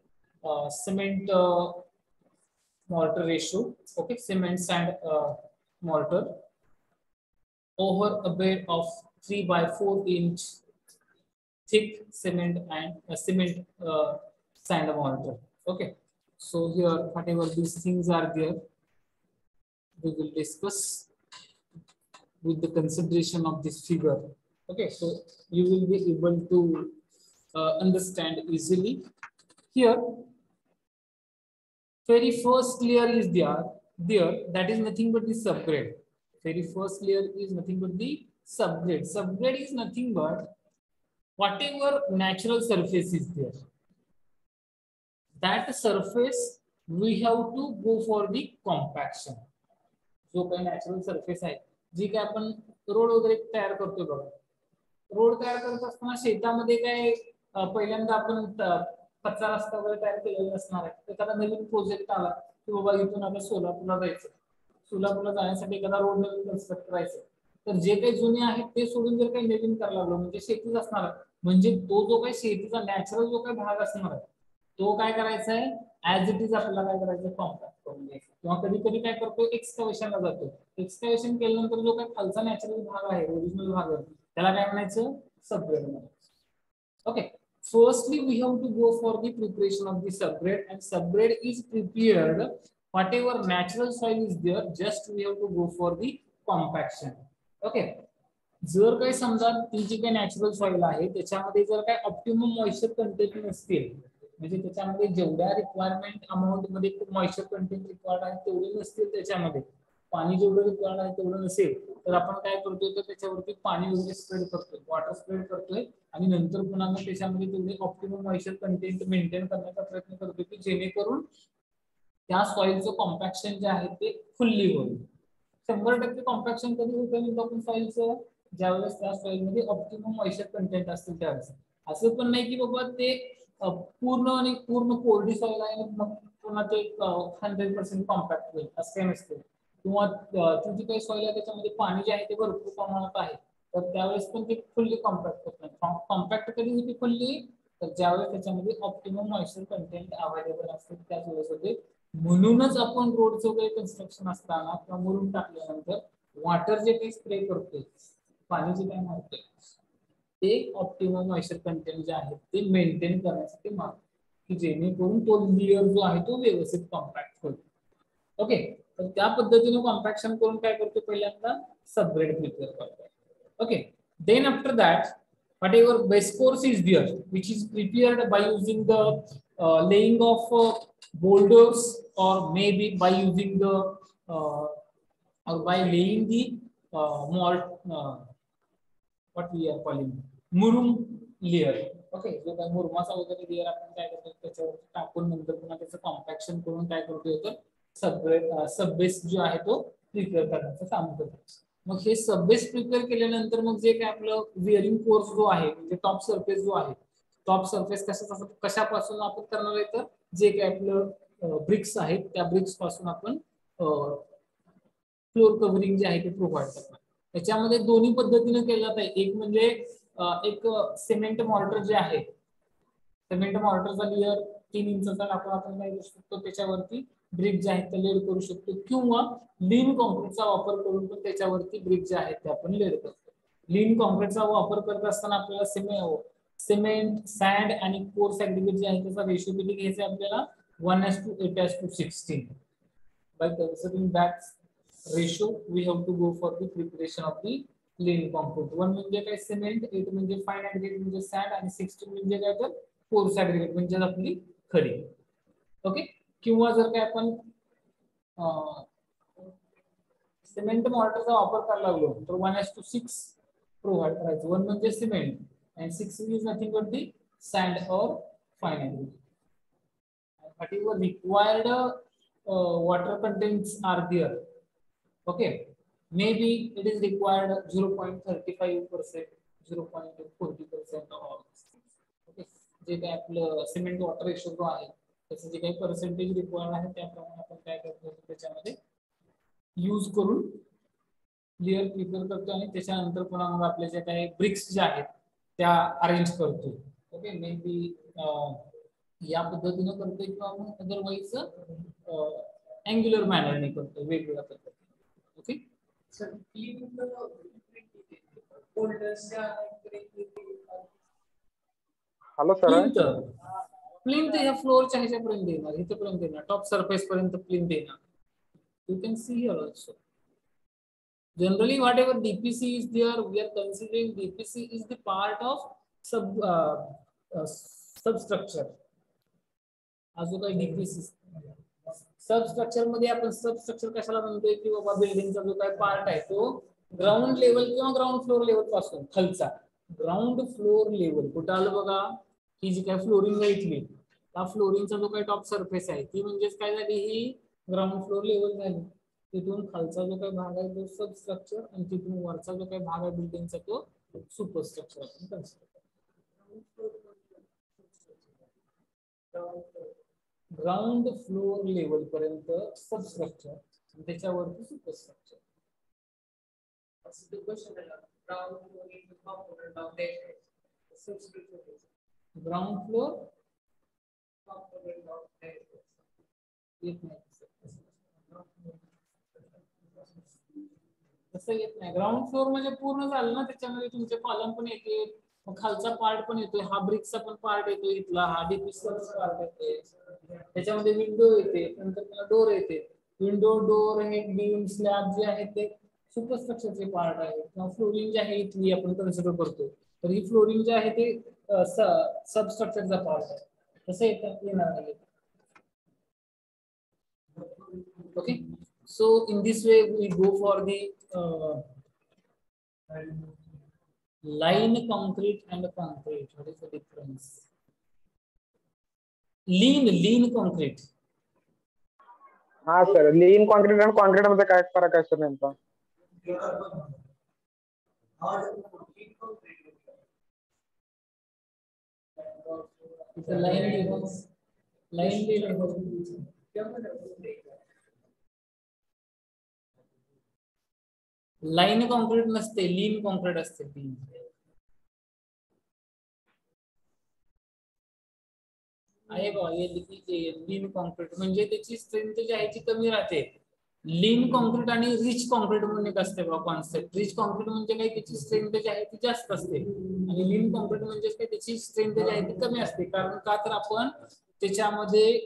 Speaker 1: uh, cement uh, mortar ratio, okay, cement sand uh, mortar over a bed of 3 by 4 inch thick cement and a cement sand mortar. Okay. So here, whatever these things are there, we will discuss with the consideration of this figure. Okay. So you will be able to uh, understand easily. Here, very first layer is there. There, that is nothing but the subgrade. Very first layer is nothing but the subgrade. Subgrade is nothing but whatever natural surface is there that surface we have to go for the compaction जो काही natural surface आहे जी काय आपण road वगैरे तयार करतो बघा road तयार करत असताना शेतामध्ये काय पहिल्यांदा आपण कच्चा रस्ता वगैरे तयार केलेला असणार आहे एखादा नवीन प्रोजेक्ट आला की बाबा इथून आपण सोलापूरला जायचं. सोलापूरला जाण्यासाठी एखादा रोड नवीन कन्स्ट्रक्ट करायचं तर जे काही जुने आहेत ते सोडून जर काही नवीन करायला लागलो म्हणजे शेतीच असणार म्हणजे तो जो काही शेतीचा नॅचरल जो काही भाग असणार आहे तो काय करायचा आहे? ऍज इट इज आपल्याला काय करायचं फॉर्म किंवा कधी कधी काय करतो एक्सकवेशनला जातो एक्सकवेशन केल्यानंतर जो काय खालचा नॅचरल भाग आहे ओरिजिनल भाग आहे त्याला काय म्हणायचं? सबवेअर म्हणायचं. Okay Firstly, we have to go for the preparation of the subgrade and subgrade is prepared. Whatever natural natural is is just just we to to go for compaction. Compaction okay जर काही समजा ती जी काही natural soil आहे त्याच्यामध्ये जर काही optimum moisture content नसतील म्हणजे त्याच्यामध्ये जेवढ्या रिक्वायरमेंट अमाऊंटमध्ये मॉइश्चर कंटेंट रिक्वायर्ड आहे तेवढे नसतील त्याच्यामध्ये पाणी जेवढं रिक्वायर्ड आहे तेवढं नसेल तर आपण काय करतोय तर त्याच्यावरती पाणी वगैरे स्प्रेड करतोय. वॉटर स्प्रेड करतोय आणि नंतर पुन्हा त्याच्यामध्ये तेवढे ऑप्टिमम मॉइश्चर कंटेंट मेंटेन करण्याचा प्रयत्न करतोय की जेणेकरून त्या सॉइलचं कॉम्पॅक्शन जे आहे ते फुल्ली होईल. शंभर टक्के कॉम्पॅक्शन कधी होतं म्हणतो आपण सॉइलचं ज्यावेळेस त्या सॉइलमध्ये ऑप्टिमम मॉइश्चर कंटेंट असतील त्यावेळेस. असं पण नाही की बाबा ते पूर्ण आणि पूर्ण कोरडी सॉइल आहे मग पुन्हा ते हंड्रेड पर्सेंट कॉम्पॅक्ट होईल असं काही नसतं. किंवा तुमची काही सॉइल आहे त्याच्यामध्ये पाणी जे आहे ते भरपूर प्रमाणात आहे. तर त्यावेळेस पण ते फुल्ली कॉम्पॅक्ट होत नाही. कॉम्पॅक्ट कधी होती फुल्ली तर ज्यावेळेस त्याच्यामध्ये ऑप्टिमम मॉइश्चर कंटेंट अवेलेबल असते त्याच वेळेस होते म्हणूनच आपण रोडचं काही कन्स्ट्रक्शन असताना किंवा मुरून टाकल्यानंतर वॉटर जे काही स्प्रे करतोय पाणी जे काही मारतोय ते ऑप्टिमम मॉइश्चर कंटेंट जे आहे ते मेंटेन करण्यासाठी मारतो की जेणेकरून तो लेअर जो आहे तो व्यवस्थित कॉम्पॅक्ट होईल. ओके तर त्या पद्धतीने कॉम्पॅक्शन करून काय करतो पहिल्यांदा सबग्रेड प्रिपेअर करतो okay then after that whatever base course is here which is prepared by using the laying of boulders or maybe by using the or by laying the mall what we are calling murum layer okay जो काय मुरुमाचा वगैरे layer आपण काय करतो त्याच्यावर टाकून नंतर पुन्हा त्याचं कॉम्पॅक्शन करून काय करतोय तर सगळे सबबेस जो आहे तो प्रिपेअर करण्याचं काम करतो. मग हे सबबेस प्रिपेअर केल्यानंतर मग जे काय आपलं विअरिंग कोर्स जो आहे म्हणजे टॉप सरफेस जो आहे टॉप सरफेस कशाचा कशापासून आपण करणार आहे तर जे काय आपलं ब्रिक्स आहेत त्या ब्रिक्सपासून आपण फ्लोर कव्हरिंग जे आहे ते प्रोव्हाइड करणार. त्याच्यामध्ये दोन्ही पद्धतीने केलं जात आहे एक म्हणजे एक सिमेंट मॉर्टर जे आहे सिमेंट मॉर्टरचा लेअर तीन इंचाचा टाकून आपण काय करू शकतो? त्याच्यावरती ब्रिक जे आहेत ते लेड करू शकतो. किंवा लीन कॉन्क्रीटचा वापर करून पण त्याच्यावरती ब्रिक जे आहेत ते आपण लेड करतो. लीन कॉन्क्रीटचा वापर करत असताना आपल्याला सिमेंट सिमेंट सँड आणि कोर्स ऍग्रिगेट जे आहे त्याचा रेशो किती घ्यायचा आपल्याला? One is to eight is to sixteen by considering that ratio we have to go for the preparation of the lean concrete one म्हणजे काय? सिमेंट एट म्हणजे फाईन ऍग्रिगेट म्हणजे सँड आणि सिक्स्टीन म्हणजे काय तर कोर्स ऍग्रिगेट म्हणजे आपली खडी. ओके किंवा जर काय आपण सिमेंट मॉर्टरचा वापर करायला लागलो तर one is to six provide करायचं. वन म्हणजे cement. And six is nothing but the sand और fine whatever required uh, water contents are there. Okay? Maybe it is required 0.35 percent 0.40 percent or okay? जे काय आपलं cement water ratio जो आहे त्याचं जे काही पर्सेंटेज रिक्वायर्ड आहे त्याप्रमाणे आपण काय करतो त्याच्यामध्ये यूज करून क्लिअर प्रिपेअर करतो आणि त्याच्यानंतर पुन्हा मग आपले जे काही ब्रिक्स जे आहेत त्या अरेंज करतो. ओके मे बी या पद्धतीनं करतोय किंवा मग अदरवाईज अँग्युलर मॅनरने करतो वेगवेगळ्या पद्धतीने. ओके
Speaker 2: हॅलो सर
Speaker 1: प्लिंथ ह्या फ्लोअरच्या ह्याच्यापर्यंत येणार इथेपर्यंत येणार टॉप सरफेस पर्यंत प्लिंथ येणार you can see here also generally whatever ever DPC is we we are considering DPC is the part of sub substructure हा जो काही डीपीसी सबस्ट्रक्चरमध्ये आपण सबस्ट्रक्चर कशाला म्हणतोय की बाबा बिल्डिंगचा जो काही पार्ट आहे तो ग्राउंड लेवल किंवा ग्राउंड फ्लोअर लेवलपासून खालचा. ग्राउंड फ्लोअर लेवल कुठं आलं बघा? ही जी काय फ्लोरिंग आहे इथली. त्या फ्लोरिंगचा जो काही टॉप सरफेस आहे ती म्हणजेच काय झाली? ही ग्राउंड फ्लोर लेवल झाली. तिथून खालचा जो काही भाग आहे तो सबस्ट्रक्चर आणि तिथून वरचा जो काही भाग आहे बिल्डिंगचा तो सुपरस्ट्रक्चर आपण कन्सिडर ग्राउंड फ्लोर लेवल पर्यंत सबस्ट्रक्चर त्याच्यावरती सुपरस्ट्रक्चर ग्राउंड फ्लोर तसं येत नाही. ग्राउंड फ्लोअर म्हणजे पूर्ण झालं ना त्याच्यामध्ये तुमचे कॉलम पण येते. खालचा पार्ट पण येतोय. हा ब्रिक्सचा पण पार्ट येतो इथला. हा डीपीचा पार्ट येते त्याच्यामध्ये विंडो येते. नंतर त्याला डोर येते. विंडो डोर हे बीम स्लॅब जे आहे ते सुपरस्ट्रक्चरचे पार्ट आहे. किंवा फ्लोरिंग जे आहे इथली आपण कन्सिडर करतो तर ही फ्लोरिंग जे आहे ते सबस्ट्रक्चरचा पार्ट आहे. कसं येतं ते येणार आहे okay so in this way we go for the line concrete and concrete what is the difference lean lean concrete
Speaker 2: हा सर लीन कॉन्क्रीट आणि कॉन्क्रीटमध्ये काय फरक आहे सर नेमका?
Speaker 1: A line. लाईन कॉन्क्रीट नसते लीन कॉन्क्रीट असते ती. आहे बघा लीन कॉन्क्रीट म्हणजे त्याची स्ट्रेंथ जी आहे ती कमी राहते. लीन कॉन्क्रीट आणि रिच कॉन्क्रीट म्हणून एक असते बघा कॉन्सेप्ट रिच कॉन्क्रीट म्हणजे काय? त्याची स्ट्रेंथ जी आहे ती जास्त असते. आणि लीन कॉन्क्रीट म्हणजे काय? त्याची स्ट्रेंथ जी आहे ती कमी असते. कारण का तर आपण त्याच्यामध्ये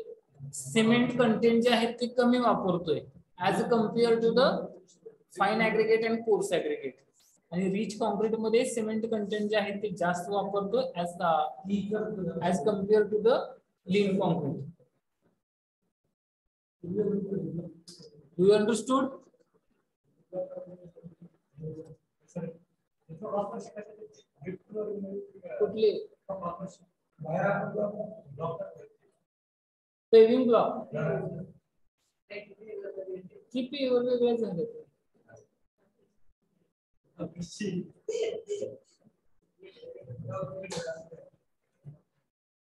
Speaker 1: सिमेंट कंटेंट जे आहेत ते कमी वापरतोय. As compare to the fine aggregate and coarse aggregate आणि रिच कॉन्क्रीटमध्ये सिमेंट कंटेंट जे आहे ते जास्त वापरतो as as compare to the lean concrete Do you understood? कुठले पेविंग ब्लॉक किती वेगवेगळे झाले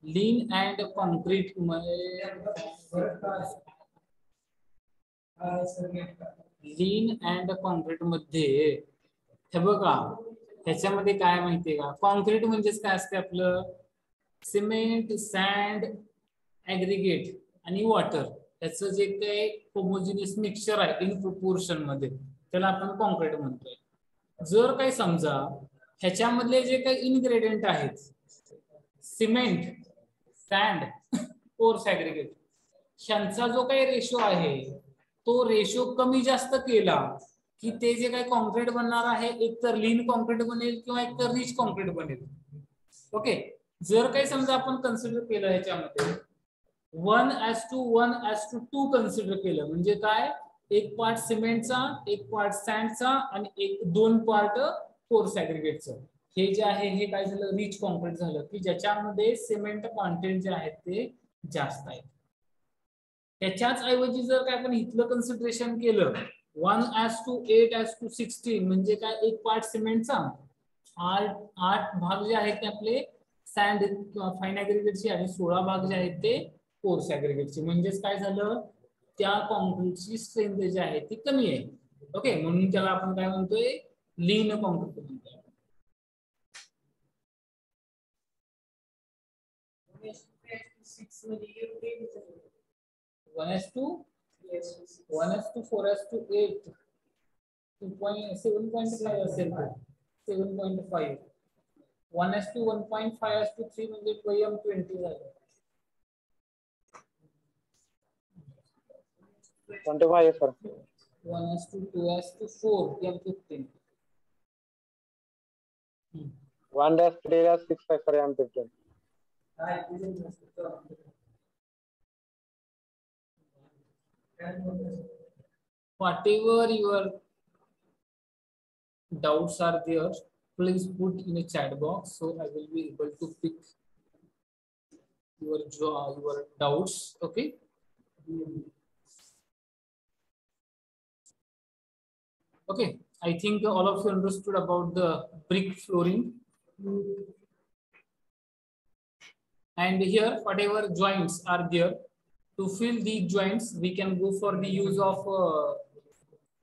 Speaker 1: lean and concrete lean and कॉन्क्रीटमध्ये हे बघा ह्याच्यामध्ये काय माहितीये का? कॉन्क्रीट म्हणजेच काय असते आपलं? सिमेंट सँड ऍग्रिगेट आणि वॉटर त्याचं जे काही होमोजिनियस मिक्सचर आहे इन प्रोपोर्शनमध्ये त्याला आपण कॉन्क्रीट म्हणतोय. जर काही समजा ह्याच्यामधले जे काही इनग्रेडियंट आहेत सिमेंट सँड कोर्स ऍग्रिगेट ह्यांचा जो काही रेशो आहे तो रेशो कमी जास्त केला की ते जे काही कॉन्क्रीट बनणार आहे एक तर लीन कॉन्क्रीट बनेल किंवा एक तर रिच कॉन्क्रीट बनेल. ओके जर काही समजा आपण कन्सिडर केलं ह्याच्यामध्ये one as to one as to two consider केलं म्हणजे काय? एक पार्ट सिमेंटचा एक पार्ट सँडचा आणि एक दोन पार्ट कोर्स ऍग्रिगेटचं हे जे आहे हे काय झालं? रिच कॉन्क्रीट झालं की ज्याच्यामध्ये सिमेंट कॉन्टेंट जे आहेत ते जास्त आहेत. त्याच्याच ऐवजी जर काय आपण इथलं कन्सिडरेशन केलं one as to eight as to sixteen म्हणजे काय एक पार्ट सिमेंटचा आठ आठ भाग जे आहेत ते आपले सँड किंवा फाईन अॅग्रिगेटचे आणि सोळा भाग जे आहेत ते कोर्स अॅग्रिगेटचे म्हणजेच काय झालं? त्या कॉन्क्रीटची स्ट्रेंथ जी आहे ती कमी आहे. ओके म्हणून त्याला आपण काय म्हणतोय? लीन कॉन्क्रीट म्हणतोय 1s2, yes. 1s2, 4s2, 8, 7.5 असेल 7.5. 1s2, 1.5 s2, 3 म्हणजे 12m20 झालं. 25 आहे sir. 1s2,
Speaker 2: 2s2, 4m15. 1 dash 3 dash 6 factor m15.
Speaker 1: Whatever your doubts are there please put in a chat box so i will be able to pick your jo- uh, your doubts okay? Okay i think all of you understood about the brick flooring. And here whatever joints are there to fill these joints we can go for the use of uh,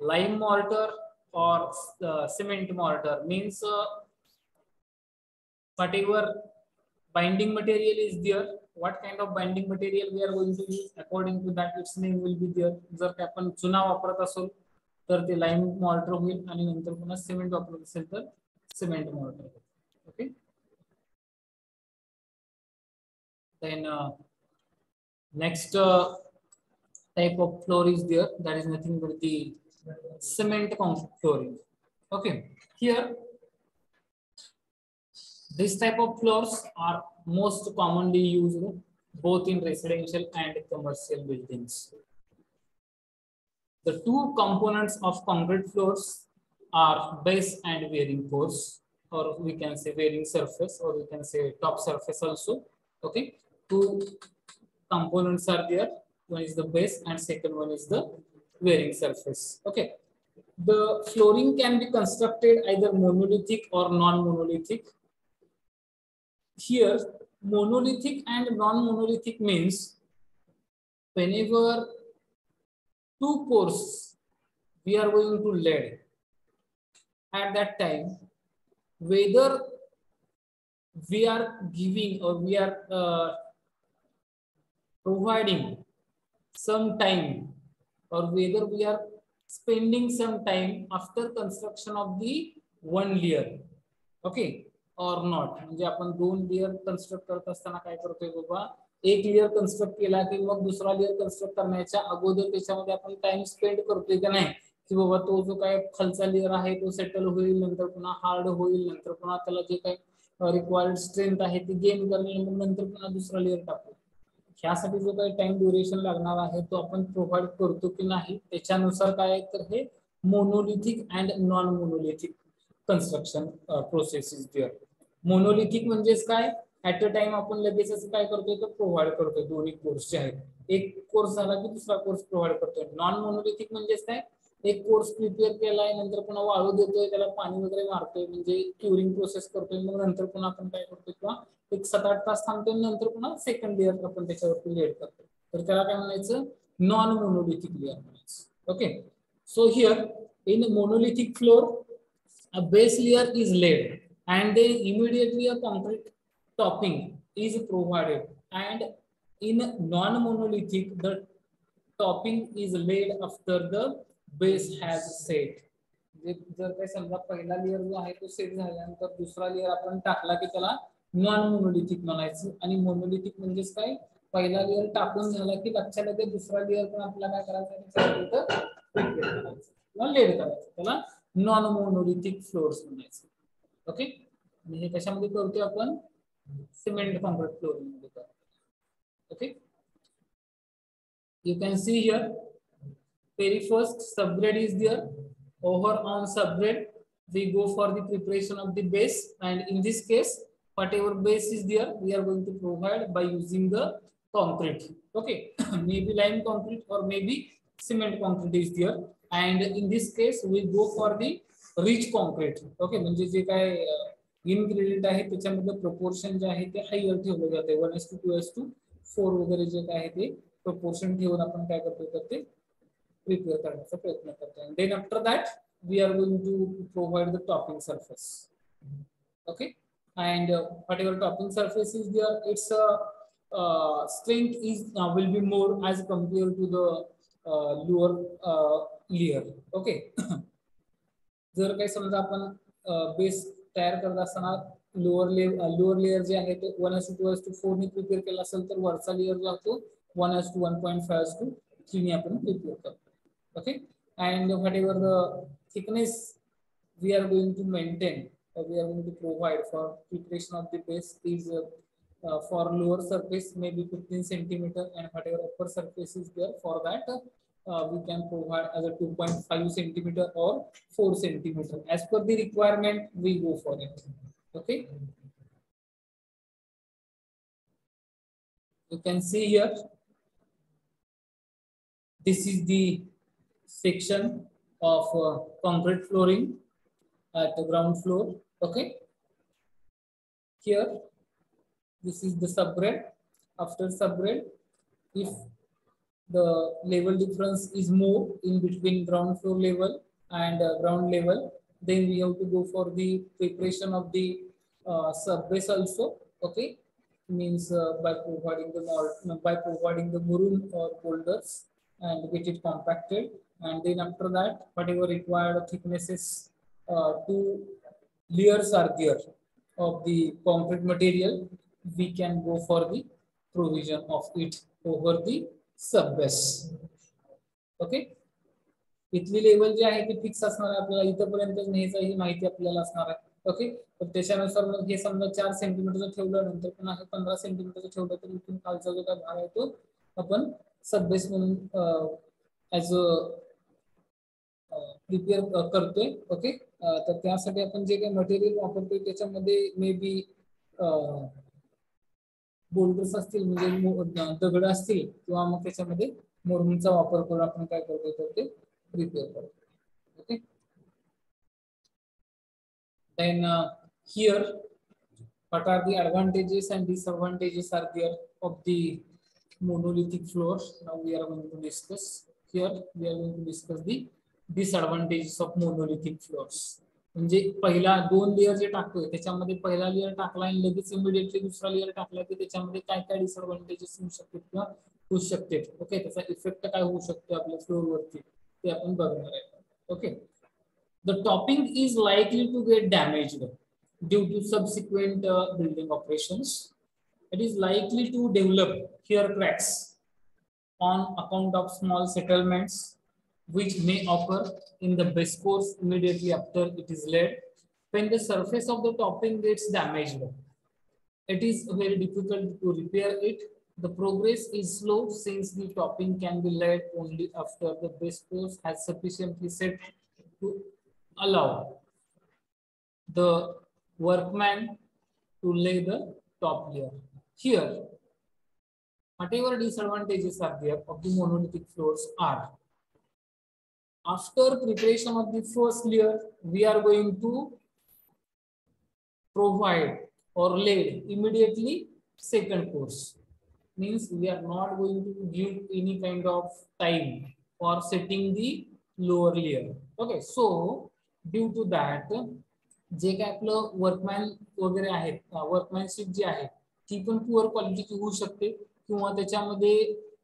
Speaker 1: lime mortar or uh, cement mortar means uh, whatever binding material is there what kind of binding material we are going to use according to that its name will be there जर का आपण चुना वापरत असो तर ते lime mortar होईल आणि नंतर पुन्हा सिमेंट वापरत असेल तर cement mortar okay then uh, next uh, type of floor is there. That is nothing but the cement concrete flooring. Okay here this type of floors are most commonly used both in residential and commercial buildings. The two components of concrete floors are base and wearing force, or we can say wearing surface, or we can say top surface also. Okay, two components are there. One is the base, and second one is the wearing surface. Okay, the flooring can be constructed either monolithic or non-monolithic. Here, monolithic and non-monolithic means whenever two cores we are going to lead at that time, whether we are giving or we are uh, providing some time or whether we are spending some time after construction of the one layer okay or not. म्हणजे आपण दोन layer construct करत असताना काय करतोय बाबा? एक layer construct केला की मग दुसरा लेअर कन्स्ट्रक्ट करण्याच्या अगोदर त्याच्यामध्ये आपण टाइम स्पेंड करतोय का नाही? की बाबा तो जो काय खालचा लेअर आहे तो सेटल होईल नंतर पुन्हा हार्ड होईल नंतर पुन्हा त्याला जे काही रिक्वायर्ड स्ट्रेंथ आहे ती गेन करेल मग नंतर पुन्हा दुसरा लेअर टाकू. ह्यासाठी जो काही टाइम ड्युरेशन लागणार आहे तो आपण प्रोव्हाइड करतो की नाही त्याच्यानुसार काय तर हे monolithic and non monolithic construction process is there monolithic म्हणजेच काय? ऍट अ टाइम आपण लगेच असं काय करतोय तर प्रोव्हाइड करतोय. दोन्ही कोर्स जे आहेत. एक कोर्स झाला की दुसरा कोर्स प्रोव्हाइड करतोय. नॉन मोनोलिथिक म्हणजेच काय? एक कोर्स प्रिपेअर केलाय नंतर पुन्हा वाळू देतोय त्याला पाणी वगैरे मारतोय म्हणजे क्युरिंग प्रोसेस करतोय मग नंतर पुन्हा आपण काय करतोय किंवा एक सात आठ तास थांबतोय नंतर पुन्हा सेकंड लेअर आपण त्याच्यावरती लेट करतो तर त्याला काय म्हणायचं? नॉन मोनोलिथिक लेअर म्हणायचं. Okay so here in monolithic floor a base layer is laid and they immediately a concrete topping is provided and in non monolithic the topping is laid after the base has म्हणजे set जर काही समजा पहिला layer जो आहे तो set झाल्यानंतर दुसरा लेअर आपण टाकला की त्याला नॉन मोनोलिथिक म्हणायचं. आणि मोनोलिथिक म्हणजेच काय? पहिला लेअर टाकून झाला की लक्षात येते दुसरा लेअर पण आपल्याला काय करायचं किंवा लेड करायचं त्याला नॉन मोनोलिथिक फ्लोअर्स म्हणायचं. ओके हे कशामध्ये करतोय आपण? सिमेंट कॉन्क्रीट फ्लोअरमध्ये करतो okay you can see here very first subgrade is there over on subgrade we go for the preparation of the base and in this case whatever base is there we are going to provide by using the concrete okay maybe lime concrete or maybe cement concrete is there and in this case we go for the rich concrete okay म्हणजे जे काय ingredient आहे त्याच्यामध्ये proportion जे आहे ते higher ठेवलं जाते one is to two is to four वगैरे जे काय आहे ते प्रोपोर्शन ठेवून आपण काय करतो तर ते प्रिपेअर करण्याचा प्रयत्न करतो then after that we are going to provide the topping surface okay and whatever topping surface is there its strength is will be more as compare to the lower layer okay जर काही समजा आपण base तयार करत असताना lower layer lower layer जे आहे ते one is to two is to फोरने prepare केला असेल तर वरचा लेअर जो असतो one is to one point five is to थ्रीने आपण प्रिपेअर करतो. Okay? And whatever the thickness we are going to maintain or we are going to provide for preparation of the base is uh, uh, for lower surface maybe 15 centimeter and whatever upper surface is there for that uh, we can provide as a 2.5 centimeter or 4 centimeter. As per the requirement we go for it. Okay? You can see here this is the section of uh, concrete flooring at the ground floor. Okay. Here, this is the subgrade. After subgrade, if the level difference is more in between ground floor level and uh, ground level, then we have to go for the preparation of the uh, subbase also. Okay. Means uh, by providing the by providing the maroon or boulders and get it compacted and then after that whatever required thicknesses uh, two layers are there of the concrete material we can go for the provision of it over the subbase okay इथली level जी आहे ती fix असणार आहे आपल्याला इथपर्यंत न्यायचं ही माहिती आपल्याला असणार आहे ओके तर त्याच्यानुसार मग हे समजा चार सेंटीमीटरचं ठेवलं नंतर पुन्हा हे पंधरा सेंटीमीटरचं ठेवलं तर इथून खालचा जो काय भाग आहे तो आपण सबबेस म्हणून ऍज अ प्रिपेअर करतोय. ओके तर त्यासाठी आपण जे काही मटेरियल वापरतोय त्याच्यामध्ये मे बी बोल्डर्स असतील म्हणजे दगड असतील किंवा मग त्याच्यामध्ये मोरमीचा वापर करून आपण काय करतोय तर ते प्रिपेअर करतो okay then here what are the advantages and disadvantages are there of the monolithic floors now we are going to discuss here we are going to discuss the disadvantages of monolithic floors म्हणजे पहिला दोन layer जे टाकतोय त्याच्यामध्ये पहिला layer टाकला आणि लगेच इमिडिएटली दुसरा लेअर टाकला की त्याच्यामध्ये काय काय डिसएडव्हान्टेजेस होऊ शकतात किंवा होऊ शकते ओके त्याचा इफेक्ट काय होऊ शकतो आपल्या फ्लोअरवरती ते आपण बघणार आहे okay the topping is likely to get damaged due to subsequent uh, building operations. It is likely to develop here cracks on account of small settlements which may occur in the base course immediately after it is laid. When the surface of the topping gets damaged, it is very difficult to repair it. The progress is slow since the topping can be laid only after the base course has sufficiently set to allow the workman to lay the top layer. Here, whatever disadvantages are there of the monolithic floors are, after preparation of the first layer, we are going to provide or lay immediately second course. Means we are not going to give any kind of time for setting the lower layer. Okay, so due to that, जे काय आपलं workman वगैरे आहेत वर्कमॅनशिप जी आहे ती पण poor क्वालिटीची होऊ शकते किंवा त्याच्यामध्ये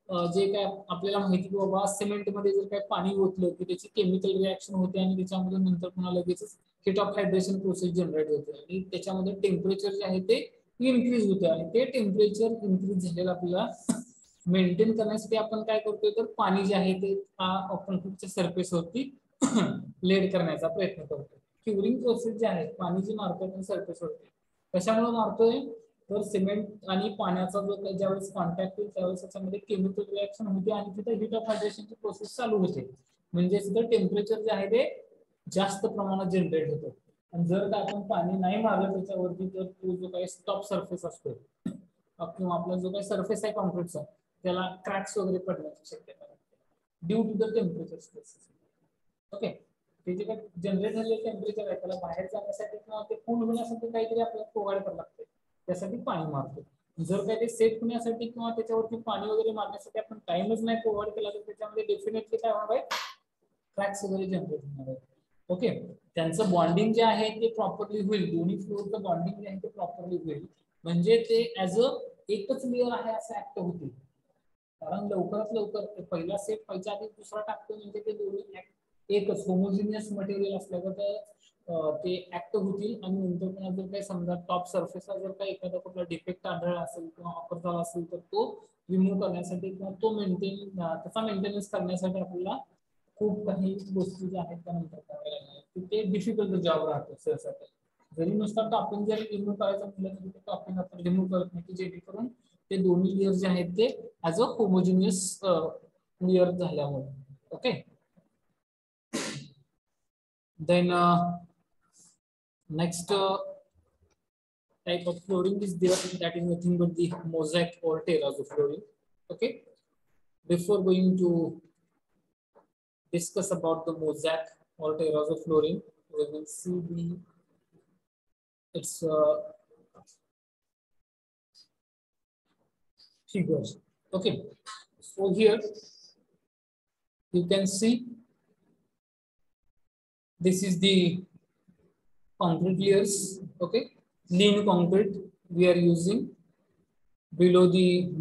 Speaker 1: जे काय आपल्याला माहिती की बाबा सिमेंटमध्ये जर काय पाणी ओतलं की त्याची केमिकल रिॲक्शन होते आणि त्याच्यामध्ये नंतर पुन्हा लगेच heat of hydration process generate होते आणि त्याच्यामध्ये टेम्परेचर जे आहे ते इन्क्रीज होते आणि ते टेम्परेचर इन्क्रीज झालेलं आपल्याला मेंटेन करण्यासाठी आपण काय करतोय तर पाणी जे आहे ते कॉन्क्रीटच्या सरफेसवरती लेड करण्याचा प्रयत्न करतोय. क्युरिंग प्रोसेस जे आहे पाणी जे मारतोय सरफेस होते कशामुळे मारतोय? तर सिमेंट आणि पाण्याचा जो ज्यावेळेस कॉन्टॅक्ट होईल त्यावेळेस त्याच्यामध्ये केमिकल रिॲक्शन होते आणि तिथे हिट ऑफ हायड्रेशनची प्रोसेस चालू होते. म्हणजे तिथं टेम्परेचर जे आहे ते जास्त प्रमाणात जनरेट होतं. आणि जर का आपण पाणी नाही मारलं त्याच्यावरती तर तो जो काही स्टॉप सरफेस असतो किंवा आपला जो काही सरफेस आहे कॉन्क्रीटचा त्याला क्रॅक्स वगैरे पडण्याची शक्यता due to the temperature spaces okay ते जे काही जनरेट झालेलं टेम्परेचर आहे त्याला बाहेर जाण्यासाठी किंवा ते कूल होण्यासाठी काहीतरी आपल्याला प्रोव्हाइड करावं लागते. त्यासाठी पाणी मारतो. जर काही ते सेट होण्यासाठी किंवा त्याच्यावरती पाणी वगैरे मारण्यासाठी आपण टाइमच नाही प्रोव्हाइड केला तर त्याच्यामध्ये डेफिनेटली काय होणार आहे? क्रॅक्स वगैरे जनरेट होणार आहे ओके त्यांचं बॉन्डिंग जे आहे ते प्रॉपरली होईल. दोन्ही फ्लोअरचं बॉन्डिंग जे आहे ते प्रॉपरली होईल. म्हणजे ते ऍज अ एकच लेअर आहे असं ऍक्ट होतील कारण लवकरात लवकर पहिला सेट व्हायच्या आधी दुसरा टाकतो म्हणजे ते दोन्ही एकच. होमोजिनियस मटेरियल असल्याचं तर ते ऍक्ट होतील आणि नंतर पुन्हा जर काही समजा टॉप सरफेसला जर काही एखादा कुठला डिफेक्ट आढळला असेल किंवा ऑफर झाला असेल तर तो रिमूव्ह करण्यासाठी किंवा तो मेंटेन त्याचा मेंटेनन्स करण्यासाठी आपल्याला खूप काही गोष्टी ज्या आहेत त्या नंतर कराव्या लागणार ते डिफिकल्ट जॉब राहतो सहसाठी जरी नुसता टॉपिंग जर रिमूव्ह करायचं म्हटलं तरी ते टॉपिंग आपण रिमूव्ह करत नाही की जेणेकरून ते दोन्ही लेअर जे आहेत ते ऍज अ होमोजिनियस लेअर झाल्यामुळे okay then next uh, type of flooring is there that is nothing but the mosaic or terrazzo flooring. Okay. Before going to discuss about the mosaic or terrazzo flooring, we will see the its uh, figures. Okay. So here you can see this is the concrete layers okay? Lean concrete we are using below the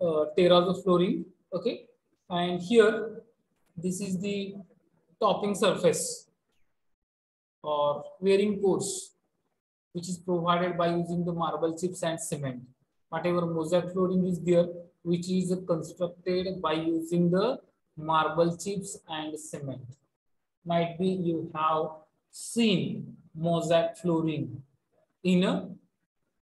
Speaker 1: uh, terrazzo flooring okay? And here this is the topping surface or wearing course which is provided by using the marble chips and cement. Whatever mosaic flooring is there which is constructed by using the marble chips and cement. Might be you have seen mosaic flooring in a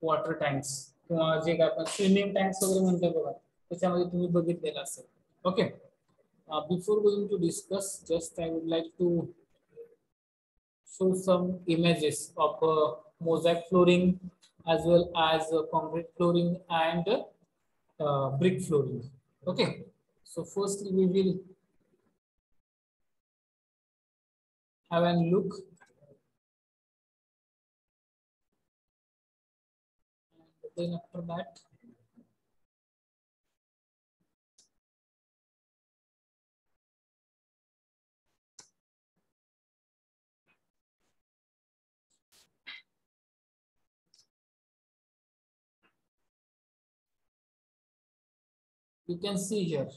Speaker 1: water tanks किंवा जे काय आपण swimming tanks वगैरे म्हणतो बघा त्याच्यामध्ये तुम्ही बघितलेलं असेल okay Uh, before going to discuss, just I would like to show some images of uh, mosaic flooring as well as uh, concrete flooring and uh, brick flooring. Okay, so firstly we will have a look. then after that, you can see here.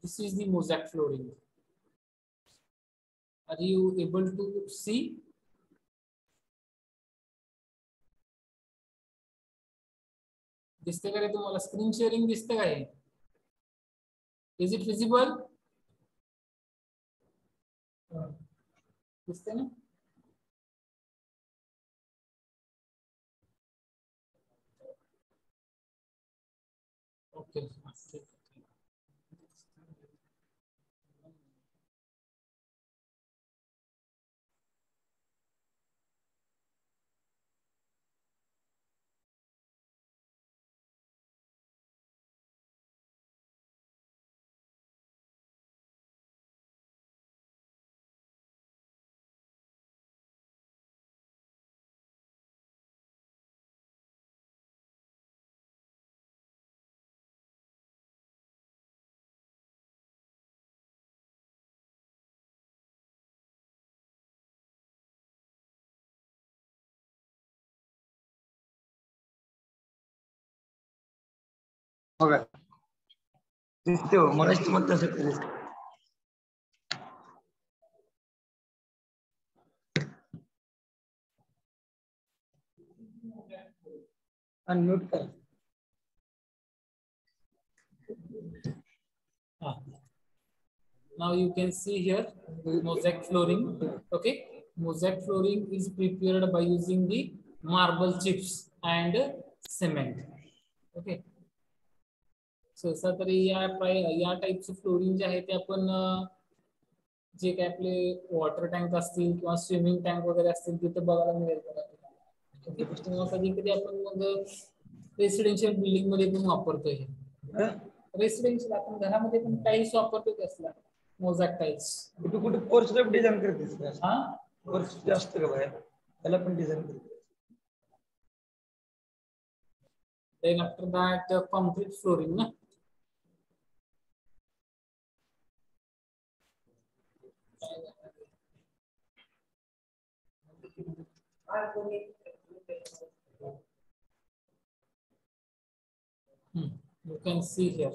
Speaker 1: This is the mosaic flooring. Are you able to see? दिसते का रे तुम्हाला? Screen sharing दिसते का हे? Is it visible दिसते ना?
Speaker 3: बघा दिसते हो मलाच तुम्हाला तसं दिसत अनम्यूट कर
Speaker 1: Ah. Now you can see here mosaic flooring. Okay, mosaic flooring is prepared by using the marble chips and cement. Okay. सहसा तरी या प्राय या टाईपचे फ्लोरिंग जे आहे ते आपण जे काय आपले वॉटर टँक असतील किंवा स्विमिंग टँक वगैरे असतील तिथे बघायला मिळेल बघा. किंवा कधी कधी आपण मग रेसिडेन्शियल बिल्डिंगमध्ये पण वापरतोय हे. रेसिडेन्शियल आपण घरामध्ये पण टाईल्स वापरतो कसला मोझॅक टाईल्स
Speaker 3: कुठे कुठे कोर्सला डिझाईन करतेस
Speaker 1: हा?
Speaker 3: कोर्स जास्त का बाहेर? त्याला पण डिझाईन करते
Speaker 1: then after that uh, concrete Hmm, you can see here.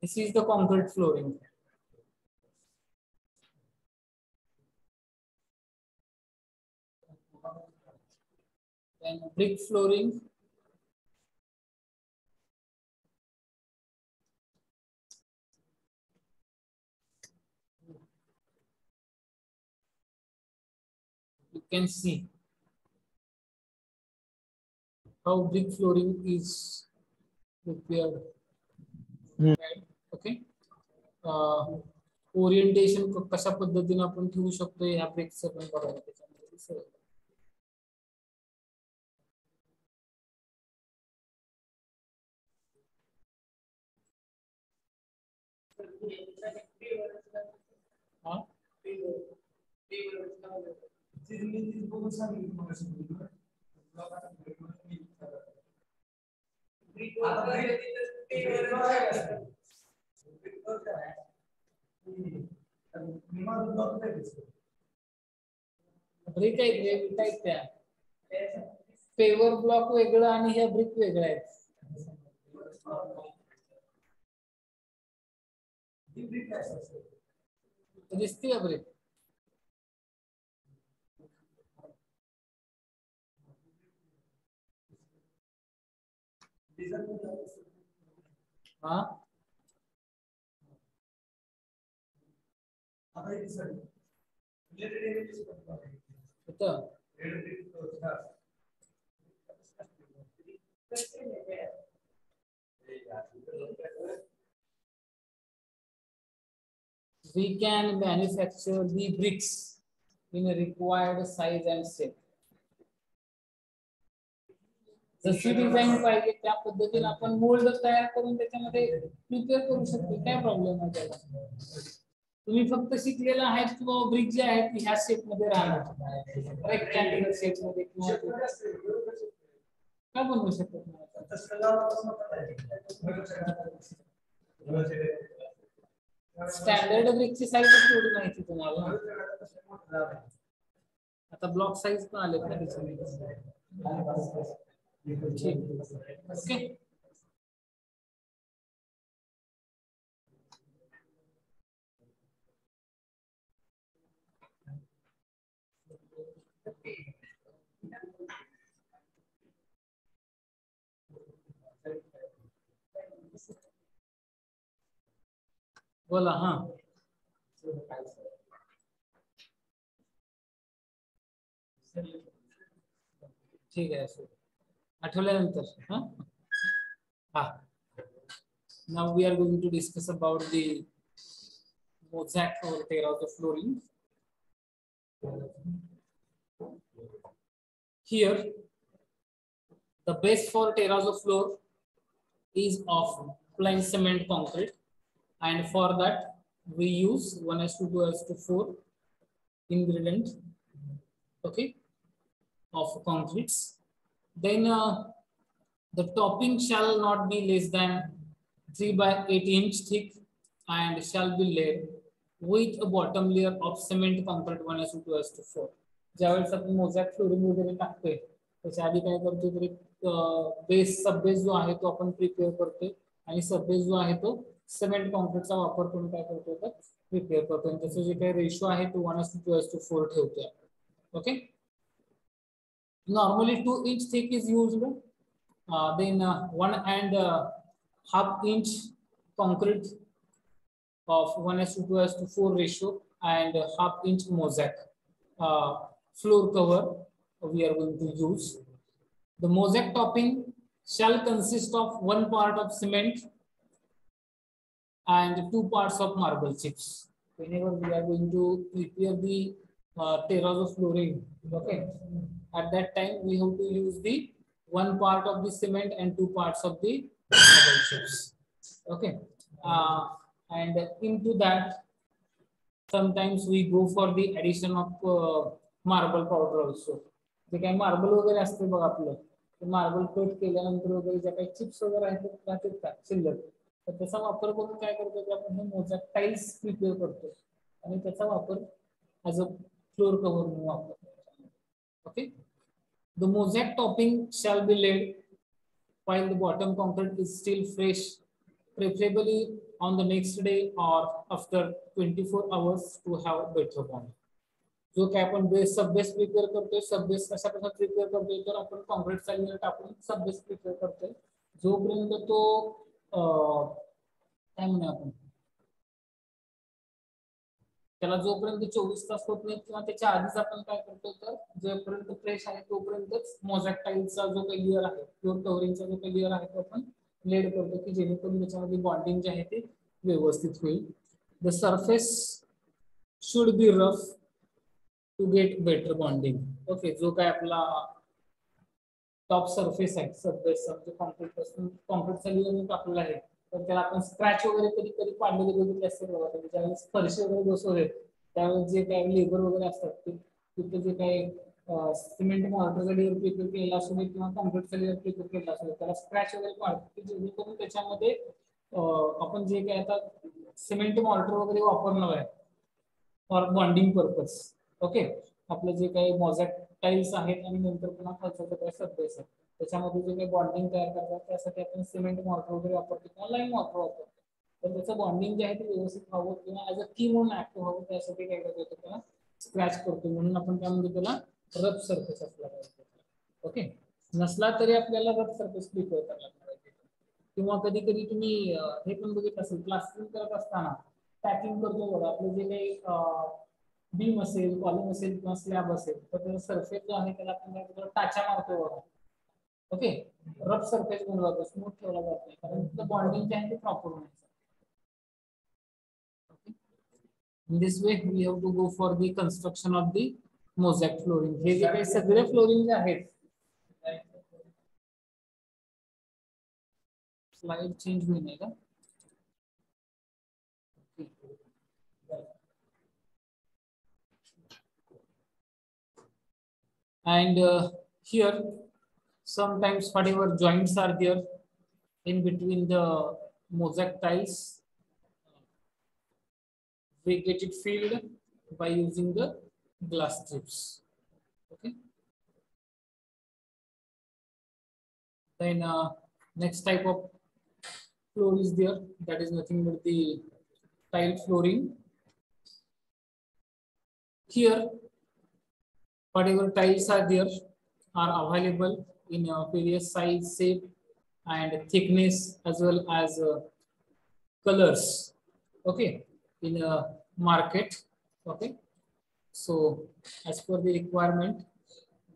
Speaker 1: This is the concrete flooring. Then brick flooring can see how brick flooring is prepared.
Speaker 3: Hmm.
Speaker 1: Right? Okay. Uh, orientation कशा पद्धतीने आपण ठेवू शकतो ह्या ब्रेकचं पण बघायला त्याच्यामध्ये दिसेल. हा? ब्रिक आहेत रे विटा आहेत त्या पेवर ब्लॉक वेगळं आणि ह्या ब्रिक वेगळ्या आहेत दिसते का ब्रिक हा we can manufacture the bricks in a required size and shape. जशी डिझाईन पाहिजे त्या पद्धतीने मोल्ड तयार करून त्याच्यामध्ये करू शकतो. काय प्रॉब्लेम आहे त्याला? तुम्ही फक्त शिकलेला आहेत किंवा ब्रिक जे आहेत ह्या शेप मध्ये राहणार. शेप मध्ये किंवा काय बनवू शकत स्टँडर्ड ब्रिकची साईज थोडी ब्लॉक साईज पण आले का ठीक। ओके। बोला हा। ठीक आहे असं आठवल्यानंतर हा हा now we are going to discuss about the mosaic or terrazzo flooring here the base for terrazzo floor is of plain cement concrete and for that we use 1 s to 2 s to 4 ingredient okay of concretes Then uh, the topping shall not be less than 3 by 8 inch thick and shall be laid with a bottom layer of cement concrete 1 s to 2 as to 4 ज्यावेळेस आपण mosaic flooring वगैरे टाकतोय त्याच्या आधी काय करतो तरी base सब base जो आहे तो आपण प्रिपेअर करतोय आणि सब बेस जो आहे तो सिमेंट कॉन्क्रीटचा वापर करून काय करतो तर प्रिपेअर करतो आणि त्याचं जे काही रेशो आहे तो one is to two is to four ठेवतोय okay normally two inch thick is used. Uh, then uh, one and uh, half inch concrete of 1 s to 2 s to 4 ratio and half inch mosaic uh, floor cover we are going to use. The mosaic topping shall consist of one part of cement and two parts of marble chips. Whenever we are going to prepare the uh, terrazzo flooring okay at that time we have to use the one part of the cement and two parts of the marble chips okay uh, and into that sometimes we go for the addition of uh, marble powder also जे काही marble वगैरे असते बघ आपलं ते marble cut केल्यानंतर वगैरे ज्या काही चिप्स वगैरे आहेत राहतात का शिल्लक तर त्याचा वापर करून काय करतो की आपण हे मोजॅक टाईल्स प्रिपेअर करतो आणि त्याचा वापर ॲज अ floor cover में वापस okay the mosaic topping shall be laid while the bottom concrete is still fresh preferably on the next day or after 24 hours to have better bond जो काय आपण base subbase prepare करतोय subbase कशा कशा prepare करतोय तर आपण concrete सॅलिनर टाकून सबबेस प्रिपेअर करतोय जोपर्यंत तो अ काय म्हणू आपण त्याला जोपर्यंत चोवीस तास होत नाही किंवा त्याच्या आधीच आपण काय करतो तर जोपर्यंत फ्रेश आहे तोपर्यंतच मोझॅक टाईलचा जो काही लेअर आहे प्युअर कव्हरिंगचा जो काही लेअर आहे तो आपण लेड करतो की जेणेकरून त्याच्यामध्ये बॉन्डिंग जे आहे ते व्यवस्थित होईल. The surface should be rough to get better bonding okay जो काय आपला टॉप सरफेस आहे सरफेस म्हणजे कॉन्क्रीटपासून कॉन्क्रीटचा लेअर आपल्याला आहे तर त्याला आपण स्क्रॅच वगैरे कधी कधी पाडलेले बघितले असते बघा म्हणजे ज्यावेळेस स्पर्श वगैरे बसवले त्यावेळेस जे काही लेबर वगैरे असतात ते तिथे जे काही सिमेंट मॉर्टरचा लेअर प्रिपेअर केलेला असू दे किंवा कॉन्क्रीटचा लेअर प्रिपेअर केलेला असू दे त्याला स्क्रॅच वगैरे पाडतो म्हणजे जेणेकरून त्याच्यामध्ये आपण जे काही आता सिमेंट मॉर्टर वगैरे वापरणार आहे फॉर बॉन्डिंग पर्पज ओके आपलं जे काही मॉझॅक टाईल्स आहेत आणि नंतर पुन्हा खर्चाचं काही सब्बेस आहे. त्याच्यामध्ये जे काही बॉन्डिंग तयार करतात त्यासाठी आपण सिमेंट मॉर्टर वगैरे वापरतो किंवा लाईन वॉटर वापरतो. तर त्याचं बॉन्डिंग जे आहे ते व्यवस्थित व्हावं किंवा ऍज अ की म्हणून ऍक्टिव्ह व्हावं त्यासाठी काय करतो त्याला स्क्रॅच करतो. म्हणून आपण त्यामध्ये त्याला रफ सरफेस असला पाहिजे. ओके नसला तरी आपल्याला रफ सरफेस प्रिपेअर करायला पाहिजे किंवा कधी कधी तुम्ही हे पण बघित असेल प्लास्टिंग करत असताना पॅकिंग करतो बघा. आपलं जे काही बीम असेल कॉलम असेल किंवा स्लॅब असेल तर त्याचा सरफेस जो आहे त्याला आपण काय टाचा मारतो बघा. ओके? रफ सरफेस जातो स्मूथ ठेवला जात. नाही कारण बॉन्डिंग जे आहे ते प्रॉपर होण्याचं in this way we have to go for the construction of the mosaic flooring हे जे काही सगळे फ्लोरिंग जे आहेत स्लाइड चेंज होईल नाही का? and uh, here sometimes whatever joints are there in between the mosaic tiles we get it filled by using the glass strips okay? Then uh, next type of floor is there that is nothing but the tile flooring. Here whatever tiles are there are available in uh, various size shape and thickness as well as uh, colors okay in a market okay. So as per the requirement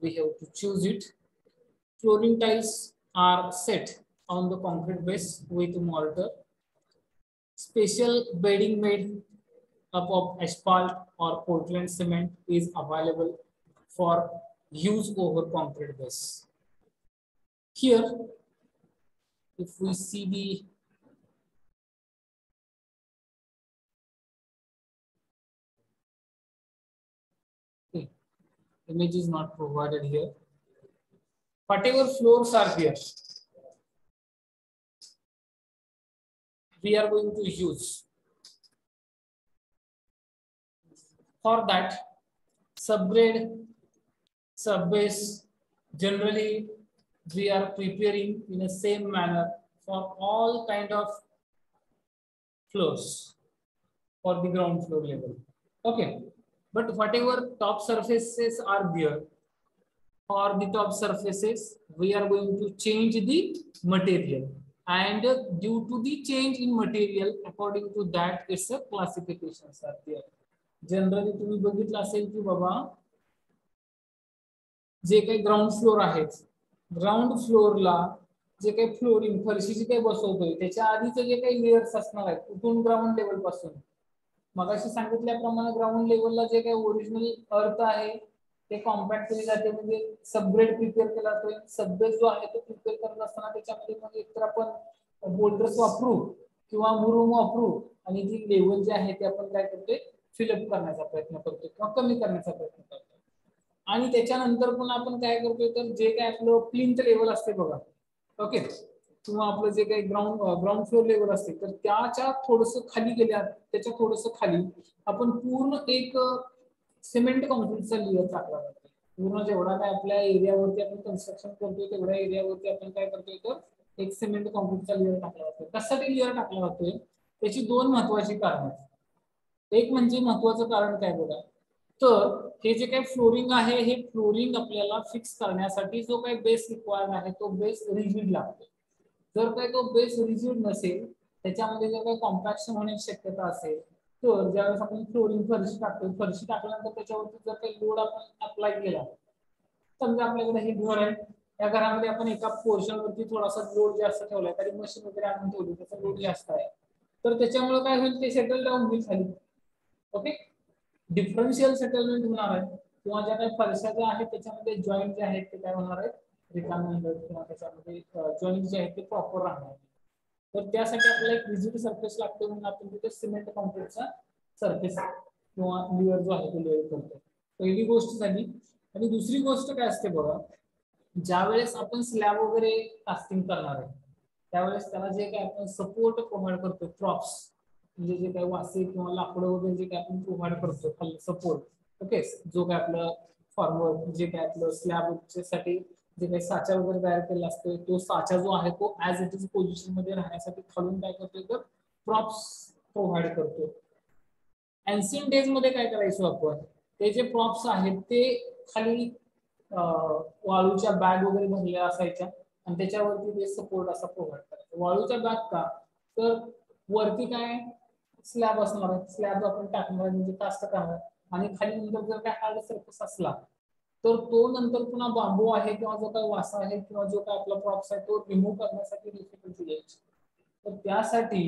Speaker 1: we have to choose it. Flooring tiles are set on the concrete base with mortar. Special bedding made up of asphalt or portland cement is available for use over concrete base here if we see the okay, image is not provided here. Whatever floors are here, we are going to use. For that subgrade subbase generally we are preparing in the same manner for all kind of floors for the ground floor level okay but whatever top surfaces are there for the top surfaces we are going to change the material and due to the change in material according to that it's a classifications are there generally तुम्ही बघितलं असेल की बाबा जे काही ground floor आहेत ground फ्लोअरला जे काही फ्लोरिंग फरशीची काही बसवतोय त्याच्या आधीचे जे काही लेअर्स असणार आहेत कुठून ग्राउंड लेवलपासून? मग अशी सांगितल्याप्रमाणे ग्राउंड लेवलला जे काही ओरिजिनल अर्थ आहे ते कॉम्पॅक्ट केले जाते म्हणजे सबग्रेड प्रिपेअर केला जातोय. सबग्रेड जो आहे तो प्रिपेअर करत असताना त्याच्यामध्ये मग एकतर आपण बोल्डर्स वापरू किंवा मुरुम वापरू आणि जी लेवल जे आहे ते आपण काय करतोय फिलअप करण्याचा प्रयत्न करतो किंवा कमी करण्याचा प्रयत्न करतो आणि त्याच्यानंतर पण आपण काय करतोय तर जे काय आपलं प्लिंथ लेवल असते बघा. ओके किंवा आपलं जे काही ग्राउंड ग्राउंड फ्लोर लेवल असते तर त्याच्या थोडस खाली गेल्या त्याच्या थोडस खाली आपण पूर्ण एक सिमेंट कॉन्क्रीटचा लेअर टाकला जातो. पूर्ण जेवढा काय आपल्या एरियावरती आपण कन्स्ट्रक्शन करतोय तेवढ्या एरियावरती आपण काय करतोय तर एक सिमेंट कॉन्क्रीटचा लेअर टाकला जातो कशासाठी लेअर टाकला जातोय? त्याची दोन महत्वाची कारण आहेत. एक म्हणजे महत्वाचं कारण काय बघा? तर हे जे काही फ्लोरिंग आहे हे फ्लोरिंग आपल्याला फिक्स करण्यासाठी जो काही बेस रिक्वायर्ड आहे तो बेस रिजिड लागतो. जर काही तो बेस रिजिड नसेल त्याच्यामध्ये जर काही कॉम्पॅक्शन होण्याची शक्यता असेल तर ज्यावेळेस आपण फ्लोरिंग फरशी टाकतो फरशी टाकल्यानंतर त्याच्यावरती जर काही लोड आपण अप्लाय केला समजा आपल्याकडे हे घर आहे या घरामध्ये आपण एका पोर्शन वरती थोडासा लोड जास्त ठेवलाय तरी मशीन वगैरे आणून ठेवली त्याचा लोड जास्त आहे. तर त्याच्यामुळे काय होईल ते सेटल डाऊन होईल खाली. ओके डिफरन्शियल सेटलमेंट होणार आहे. किंवा ज्या काही फरशा ज्या आहेत त्याच्यामध्ये जॉईंट जे आहेत ते काय होणार आहेत? रिकामे किंवा त्याच्यामध्ये जॉईंट जे आहेत ते प्रॉपर राहणार तर त्यासाठी आपल्याला एक विजिट सरफेस लागतो म्हणून आपण तिथे सिमेंट कॉन्क्रीटचा सरफेस किंवा लेअर जो आहे तो लेअर करतो. पहिली गोष्ट झाली. आणि दुसरी गोष्ट काय असते बघा ज्या वेळेस आपण स्लॅब वगैरे कास्टिंग करणार आहे त्यावेळेस त्याला जे काय आपण सपोर्ट प्रोव्हाइड करतो प्रॉप्स म्हणजे जे काही वासे किंवा लाकडं वगैरे जे काय आपण प्रोव्हाइड करतो खाली सपोर्ट ओके जो काय आपलं फॉर्मवर्क जे काय आपलं स्लॅबसाठी जे काही साचा वगैरे तयार केलेला असतो तो साचा जो आहे तो ऍज इट इज पोझिशनमध्ये राहण्यासाठी खालून काय करतोय तर प्रॉप्स प्रोव्हाइड करतो एन्शियन डेजमध्ये काय करायचो आपण? ते जे प्रॉप्स आहेत ते खाली वाळूच्या बॅग वगैरे भरल्या असायच्या आणि त्याच्यावरती ते सपोर्ट असा प्रोव्हाइड करायचा. वाळूच्या बॅग का? तर वरती काय? स्लॅब असणार आहे. स्लॅब आपण टाकणार म्हणजे कास्ट करणार आणि खाली नंतर जर काय हार्ड सरफेस असला तर तो नंतर पुन्हा बांबू आहे किंवा जो काही वासा आहे किंवा जो काय आपला प्रॉप्स आहे तो रिमूव्ह करण्यासाठी डिफिकल्टी द्यायची तर त्यासाठी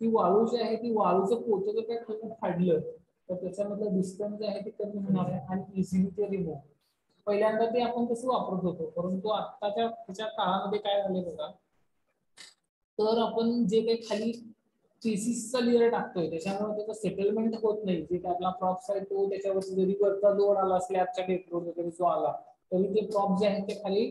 Speaker 1: ती वाळू जी आहे ती वाळूचं पोतं जर काय खाली फाडलं तर त्याच्यामधलं डिस्टन्स जे आहे ते कमी होणार आहे आणि इझिली ते रिमूव्ह पहिल्यांदा ते आपण कसं वापरत होतो परंतु आत्ताच्या त्याच्या काळामध्ये काय झाले बघा तर आपण जे काही खाली थ्रीसिसचा लेअर टाकतोय. त्याच्यामुळे त्याचं सेटलमेंट होत नाही. जे काय आपला प्रॉप्स आहे तो त्याच्यावरती जरी वरचा लोड आला स्लॅबच्या डेटलोड वगैरे जो आला तरी ते प्रॉप जे आहे ते खाली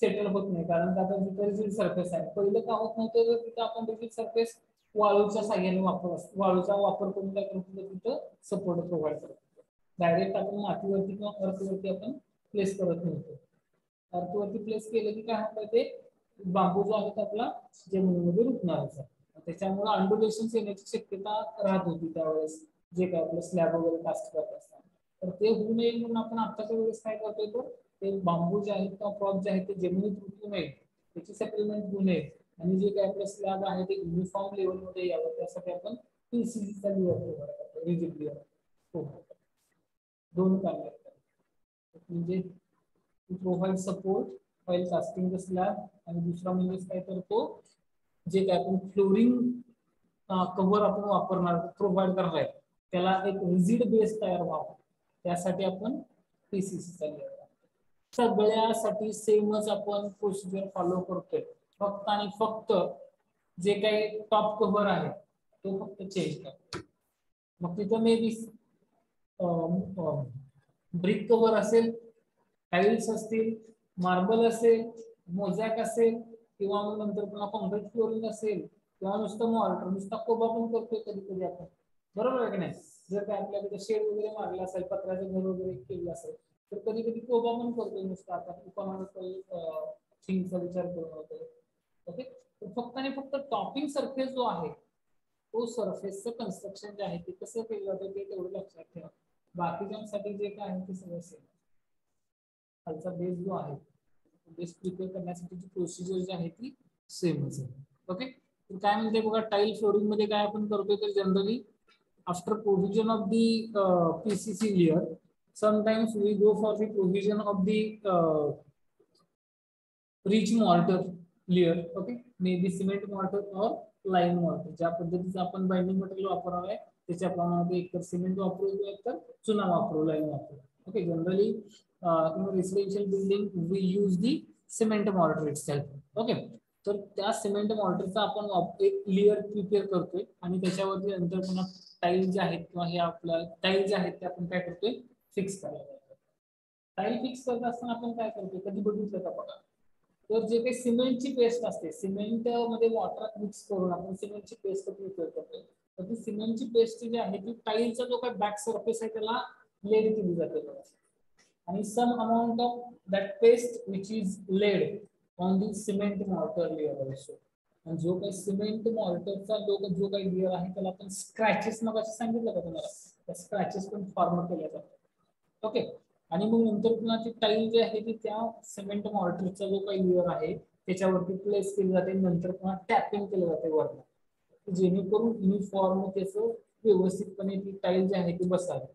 Speaker 1: सेटल होत नाही. कारण आता जिथे रिजिड सरफेस आहे. पहिलं का होत नव्हतं तर तिथं आपण रिजिड सरफेस वाळूच्या साह्याने वापर वाळूचा वापर करून काय करतो तिथं सपोर्ट प्रोव्हाइड करतो डायरेक्ट आपण मातीवरती किंवा अर्थवरती आपण प्लेस करत नव्हतो. अर्थवरती प्लेस केलं की काय होतं ते? बांबू जो आहे तो आपला जमिनीमध्ये आहे त्याच्यामुळे अंडुलेशन येण्याची शक्यता राहत होती त्यावेळेस जे काय आपलं स्लॅब वगैरे कास्ट करत असतात. तर ते होऊ नये म्हणून आपण आत्ताच्या वेळेस काय करतोय तर ते बांबू जे आहेत किंवा क्रॉप जे आहेत ते जमिनीत रुतू नये. त्याची सेटलमेंट होऊ नये. आणि जे काय आपलं स्लॅब आहे ते युनिफॉर्म लेवलमध्ये यावं त्यासाठी आपण पीसीसीचा लेअर प्रोव्हाइड करतो रिजिड लेअर दोन काम म्हणजे provide support while casting the slab आणि दुसरा म्हणजे काय तर तो जे काय आपण फ्लोरिंग कव्हर आपण वापरणार प्रोव्हाइड करणार आहे त्याला एक रिजिड बेस तयार व्हावा. त्यासाठी आपण पीसीसी लेअर सगळ्यासाठी सेमच आपण प्रोसिजर फॉलो करतोय. फक्त आणि फक्त जे काही टॉप कव्हर आहे तो फक्त चेंज करतो मग तिथं मे बी ब्रिक कव्हर असेल टाईल्स असतील मार्बल असेल मोझॅक असेल किंवा मग नंतर पुन्हा कॉन्क्रीट फ्लोरिंग असेल किंवा नुसतं मॉर्टर नुसता कोबा पण करतोय कधी कधी आपण. बरोबर आहे की नाही? जर काय आपल्याकडे शेड वगैरे मारला असेल पत्र्याचं घर वगैरे केलं असेल तर कधी कधी कोबा पण करतोय नुसतं आता. इकॉनॉमिकल थिंगचा विचार करून वगैरे. ओके फक्त आणि फक्त टॉपिंग सरफेस जो आहे तो सरफेसचं कन्स्ट्रक्शन जे आहे ते कसं केलं जातं ते तेवढं लक्षात ठेवा. बाकीच्यांसाठी जे काय आहे ते सगळं सेम खालचा बेस जो आहे बेस प्रिपेअर करण्यासाठी प्रोसिजर जी आहे ती सेमच आहे ओके तर काय म्हणते बघा टाईल फ्लोरिंगमध्ये काय आपण करतोय तर generally after provision of the PCC layer sometimes we go for the provision of the rich mortar layer okay may be cement mortar or lime mortar ज्या पद्धतीचं आपण बाइंडिंग मटेरियल वापरावं आहे त्याच्याप्रमाणे एकतर सिमेंट वापरू एकतर चुना वापरू लाईन वापरू okay generally Uh, you know, residential building we use the cement mortar itself. Okay. तर त्या सिमेंट मॉर्टरचा आपण एक लेअर प्रिपेअर करतोय आणि त्याच्यावरती नंतर पुन्हा टाईल जे आहेत किंवा हे आपल्या टाईल जे आहेत ते आपण काय करतोय फिक्स करायला टाईल फिक्स करत असताना आपण काय करतोय कधी बघितलं का बघा? तर जे काही सिमेंटची पेस्ट असते सिमेंटमध्ये वॉटर मिक्स करून आपण सिमेंटची पेस्ट प्रिपेअर करतोय. तर ती सिमेंटची पेस्ट जी आहे ती टाईलचा जो काही बॅक सरफेस आहे त्याला लेअर केली जाते. आणि some amount of that paste which is laid on the cement mortar layer also आणि जो काही सिमेंट मॉर्टरचा जो जो काही लेअर आहे त्याला आपण स्क्रॅचेस मग असं सांगितलं का तुम्हाला? त्या स्क्रॅचेस पण फॉर्म केल्या जातात. ओके आणि मग नंतर पुन्हा ती टाईल जी आहे ती त्या सिमेंट मॉर्टरचा जो काही लेअर आहे त्याच्यावरती प्लेस केली जाते. नंतर पुन्हा टॅपिंग केलं जाते वरला जेणेकरून युनिफॉर्म त्याचं व्यवस्थितपणे ती टाईल जी आहे ती बसावी.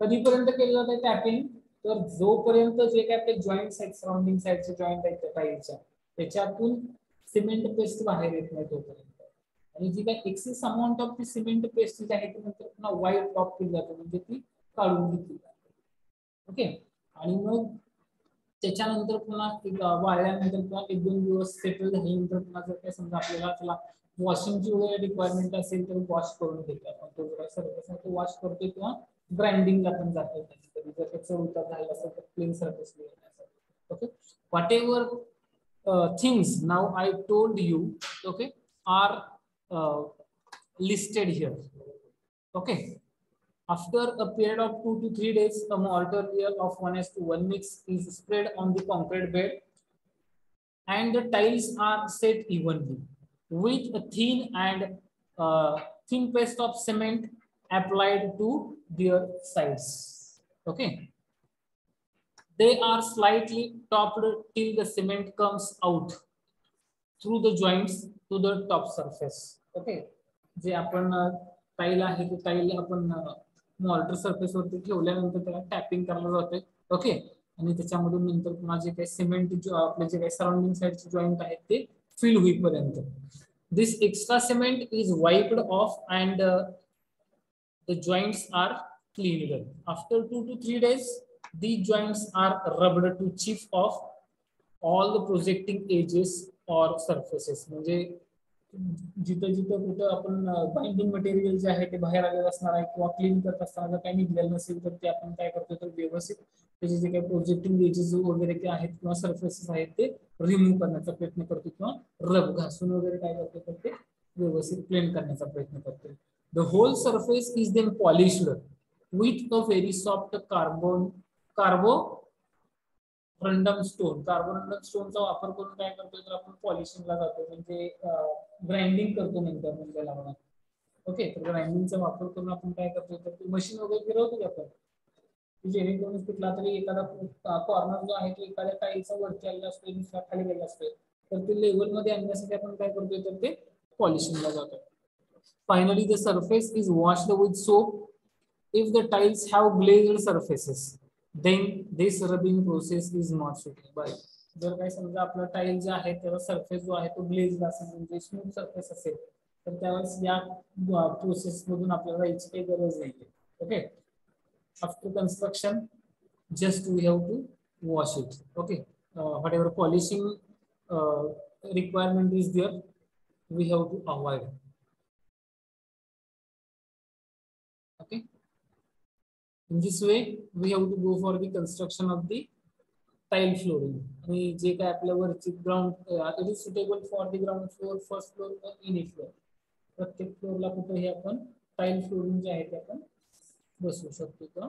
Speaker 1: कधीपर्यंत केलं जाते टॅपिंग तर जोपर्यंत जे काही आपले जॉईंट साईड सराउंडिंग साईडचे जॉईंट आहेत त्या टाईलच्या त्याच्यातून सिमेंट पेस्ट बाहेर येत नाही तोपर्यंत. आणि जी काय एक्सेस अमाऊंट ऑफ ती सिमेंट पेस्ट जी आहे ती नंतर पुन्हा वाईट टॉप केली जाते म्हणजे ती काढून घेतली जाते. ओके? आणि मग त्याच्यानंतर पुन्हा वाळल्यानंतर पुन्हा एक दोन दिवस सेटल झाल्यानंतर पुन्हा जर काय समजा आपल्याला त्याला वॉशिंगची वगैरे रिक्वायरमेंट असेल तर वॉश करून घेतो आपण. तो जर सर्विस तो वॉश करतो किंवा ग्राइंडिंगला पण जातो कधी जर त्याचं उतार झालं असेल तर plane surface okay whatever things now I told you okay are listed here okay After a period of two to three days, a mortar layer of 1 s to 1 mix is spread on the concrete bed and the tiles are set evenly with a thin and uh, thin paste of cement applied to their sides. Okay. They are slightly topped till the cement comes out through the joints to the top surface. Okay. जे आपण tile आहे ते tile आपण मॉल्टर surface वरती ठेवल्यानंतर त्याला tapping करायला जाते ओके आणि त्याच्यामधून नंतर पुन्हा जे काही सिमेंट आपले जे काही सराउंडिंग साईडचे जॉईंट आहेत ते फिल होईपर्यंत this extra cement is wiped off and uh, the joints are cleaned. After two to three days, the joints are rubbed to chip off all the projecting edges or surfaces. म्हणजे जिथं जिथं कुठं आपण binding material जे आहे ते बाहेर आलेलं असणार आहे किंवा क्लीन करत असताना जर काही निघलेलं नसेल तर ते आपण काय करतो तर व्यवस्थित त्याचे जे काही प्रोजेक्टिंग एजेस वगैरे ते आहेत किंवा सर्फेसेस आहेत ते रिमूव्ह करण्याचा प्रयत्न करतो किंवा रब घासून वगैरे काय करतो तर ते व्यवस्थित प्लेन करण्याचा प्रयत्न करतो the whole surface is then polished. With a very soft carbon carbo stone. Stone stone स्टोनचा वापर करून काय करतो तर आपण पॉलिशिंगला जातो. म्हणजे ग्राइंडिंग करतो नंतर म्हणजे लावणार ओके तर ग्राइंडिंगचा वापर करून आपण काय करतो तर ते मशीन वगैरे फिरवतो आपण. जेणेकरून कुठला तरी एखादा कॉर्नर जो आहे तो एखाद्या टाईलचा वरती आलेला असतो दुसरा खाली गेला असतो तर ते लेवलमध्ये आणण्यासाठी आपण काय करतोय तर ते पॉलिशिंगला जातो finally the surface is washed with soap if the tiles have glazed surfaces then this rubbing process is not suitable जर काही समजा आपला टाईल जे आहे त्याचा सरफेस जो आहे तो ग्लेज असेल म्हणजे स्मूथ सरफेस असेल तर त्यावेळेस या प्रोसेस मधून आपल्याला याची काही गरज नाही okay after construction just we have to wash it okay whatever polishing requirement is there we have to avoid in this way we have to go for the construction of the tile flooring आणि जे काय आपल्या वरची ground it is suitable for the ground floor first floor any floor प्रत्येक फ्लोअरला कुठेही आपण tile flooring जे आहे ते आपण बसवू शकतो किंवा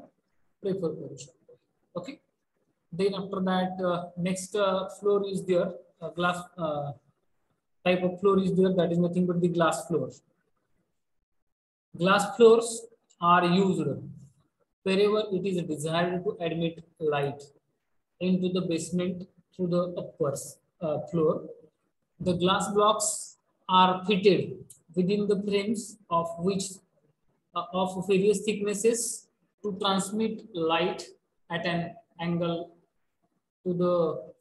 Speaker 1: प्रेफर करू शकतो okay then after that next floor is there glass type of floor is there that is nothing but the glass floor glass floors are used wherever it is desired to admit light into the basement through the upper uh, floor. The glass blocks are fitted within the frames of which uh, of various thicknesses to transmit light at an angle to the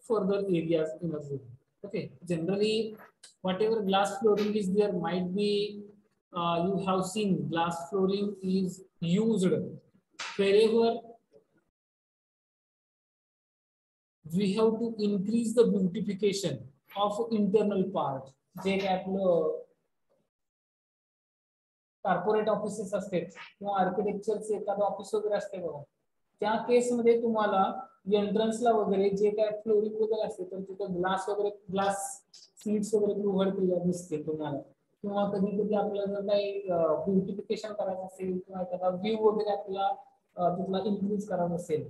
Speaker 1: further areas in the room. Okay, generally, whatever glass flooring is there might be uh, you have seen glass flooring is used wherever we have to increase the beautification of internal part. जे काय आपलं corporate offices असते किंवा आर्किटेक्चरचे एखादं office वगैरे असते बघा. त्या केसमध्ये तुम्हाला एंट्रन्सला वगैरे जे काय फ्लोरिंग वगैरे असते तर तिथं ग्लास वगैरे ग्लास सीट्स वगैरे उघड केल्या दिसते तुम्हाला. किंवा कधी कधी आपल्याला जर काही ब्युटिफिकेशन करायचं असेल किंवा एखादा व्ह्यू वगैरे आपल्याला तिथला इन्क्रीज करायचा असेल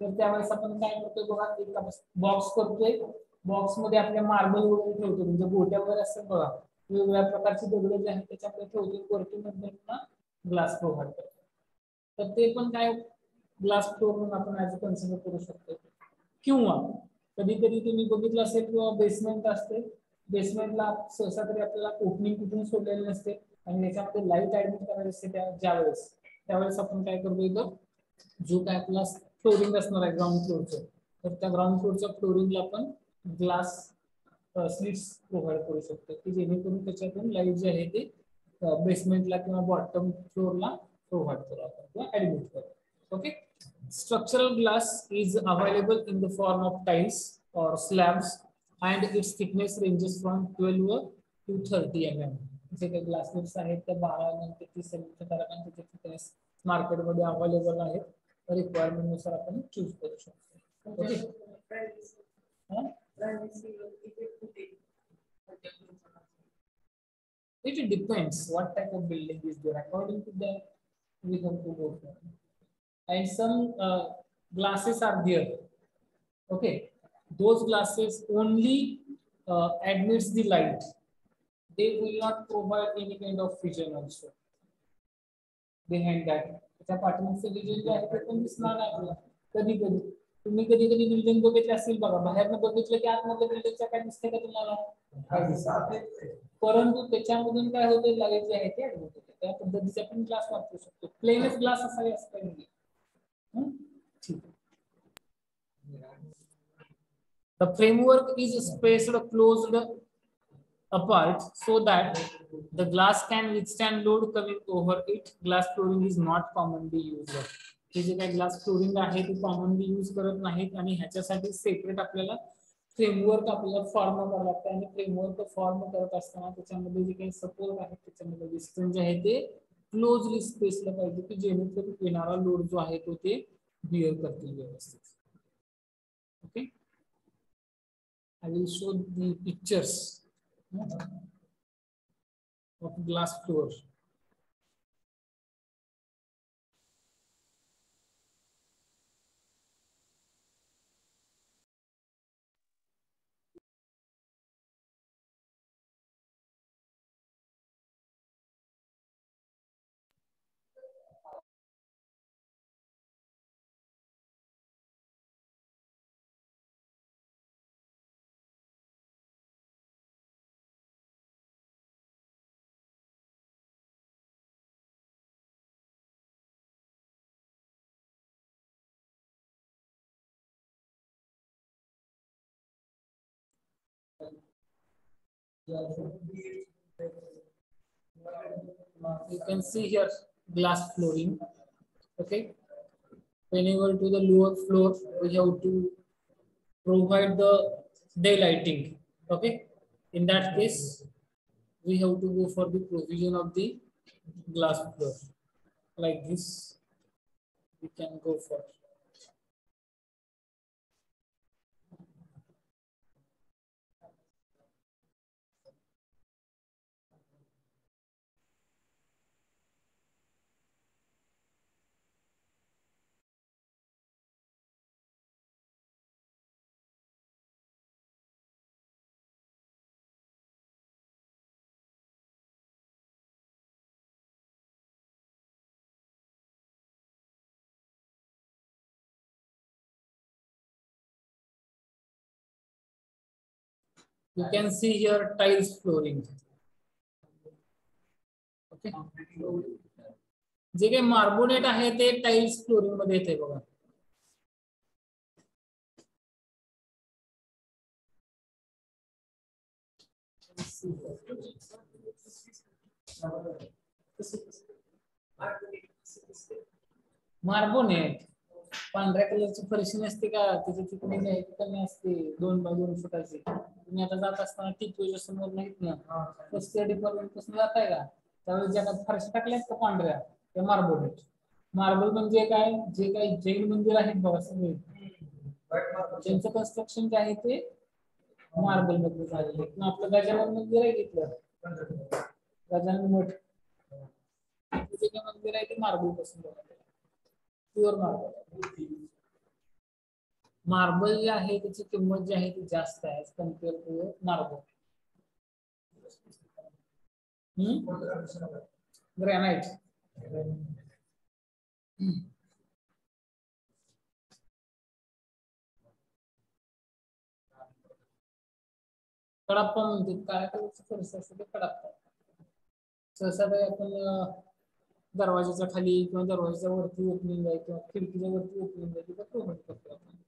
Speaker 1: तर त्यावेळेस आपण काय करतोय बघा एक बॉक्स करतोय. बॉक्समध्ये आपल्या मार्बल वगैरे ठेवतो म्हणजे गोट्या वगैरे असतात बघा. वेगवेगळ्या प्रकारची दगड जे आहेत त्याच्यामध्ये ठेवतो वरती मध्ये ग्लास प्रोव्हाइड करतो तर ते पण काय ग्लास फ्लोर म्हणून आपण ऍज कन्सिडर करू शकतो किंवा कधी कधी तुम्ही बघितलं असेल किंवा बेसमेंट असते. बेसमेंटला सहसा तरी आपल्याला ओपनिंग कुठून सोडलेली नसते. आणि त्याच्यामध्ये लाइट ऍडमिट करायची असते त्या ज्यावेळेस. त्यावेळेस आपण काय करतो इथं? जो काय आपला फ्लोरिंग असणार आहे ग्राउंड फ्लोरचं तर त्या ग्राउंड फ्लोरच्या फ्लोरिंगला आपण ग्लास स्लीट्स प्रोव्हाइड करू शकतो. की जेणेकरून त्याच्यातून लाइट जे आहे ते बेसमेंटला किंवा बॉटम फ्लोअरला प्रोव्हाइड करू आपण किंवा ऍडमिट करू. Okay structural glass is available in the form of tiles or slabs and its thickness ranges from twelve to thirty M M जे काही ग्लासेस आहेत त्या बारा नंतर तीस तारखांचे जे मार्केटमध्ये अवेलेबल आहेत रिक्वायरमेंटनुसार आपण चूज करू शकतो. Okay it depends what type of building is there according to that we have to go for and some glasses are there okay those glasses only admits the light They will not provide any kind of vision also. Behind that, त्या पाठीमागचं vision जे आहे ते पण दिसणार नाही आपल्याला कधी कधी तुम्ही कधी कधी बिल्डिंग बघितली असेल बघा बाहेरनं बघितलं की आतमधल्या बिल्डिंगच्या काय दिसते का तुम्हाला परंतु त्याच्यामधून काय होते लाईट जे आहे ते होते त्या पद्धतीचे आपण ग्लास वापरू शकतो प्लेनच ग्लास असावे असं काही नाही ठीक The framework is spaced closed. Apart so that the glass can withstand load coming over it. Glass flooring is not commonly used. हे जे काही ग्लास फ्लोरिंग आहे ते कॉमनली यूज करत नाहीत आणि ह्याच्यासाठी सेपरेट आपल्याला फ्रेमवर्क आपल्याला फॉर्म करावं लागतं आणि फ्रेमवर्क फॉर्म करत असताना त्याच्यामध्ये जे काही सपोर्ट आहे त्याच्यामध्ये डिस्टन्स जे आहे ते क्लोजली स्पेसला पाहिजे की जेणेकरून येणारा लोड जो आहे तो ते बिअर करतील व्यवस्थित okay I will show the pictures Né? Oculoglás flor. You can see here glass flooring. Okay. When you go to the lower floor, we have to provide the daylighting. Okay. In that case, we have to go for the provision of the glass floor. Like this, we can go for. You can see here tiles flooring. Okay. जे काही मार्बोनेट आहे ते tiles flooring मध्ये येते बघा मार्बोनेट पांढऱ्या कलरची फरशी नसते का? त्याची चिकणी जी आहे ती कमी असते दोन बाय दोन फुटाची. तुम्ही आता जात असताना टिपच्या समोर नाहीत ना? रस्ते डिपार्टमेंटपासून जाताय का? त्यावेळेस काही फरशी टाकल्यात का पांढऱ्या? त्या मार्बोनेट मार्बल म्हणजे काय? जे काही जैन मंदिर आहेत बघा सगळे. त्यांचं कन्स्ट्रक्शन जे आहे ते मार्बलमध्ये झालेलं आहे. आपलं गजानन मंदिर आहे तिथलं. गजानन मठ. जे मंदिर आहे ते मार्बलपासून प्युअर मार्बल मार्बल जे आहे त्याची किंमत जी आहे ती जास्त आहे compare to marble granite Kadappa म्हणते काय कलरची असते ते सहसा आपण दरवाजाच्या खाली किंवा दरवाजाच्या वरती ओपनिंग आहे किंवा खिडकीच्या वरती ओपनिंग आहे तिथं प्रोव्हाइड करतो आपण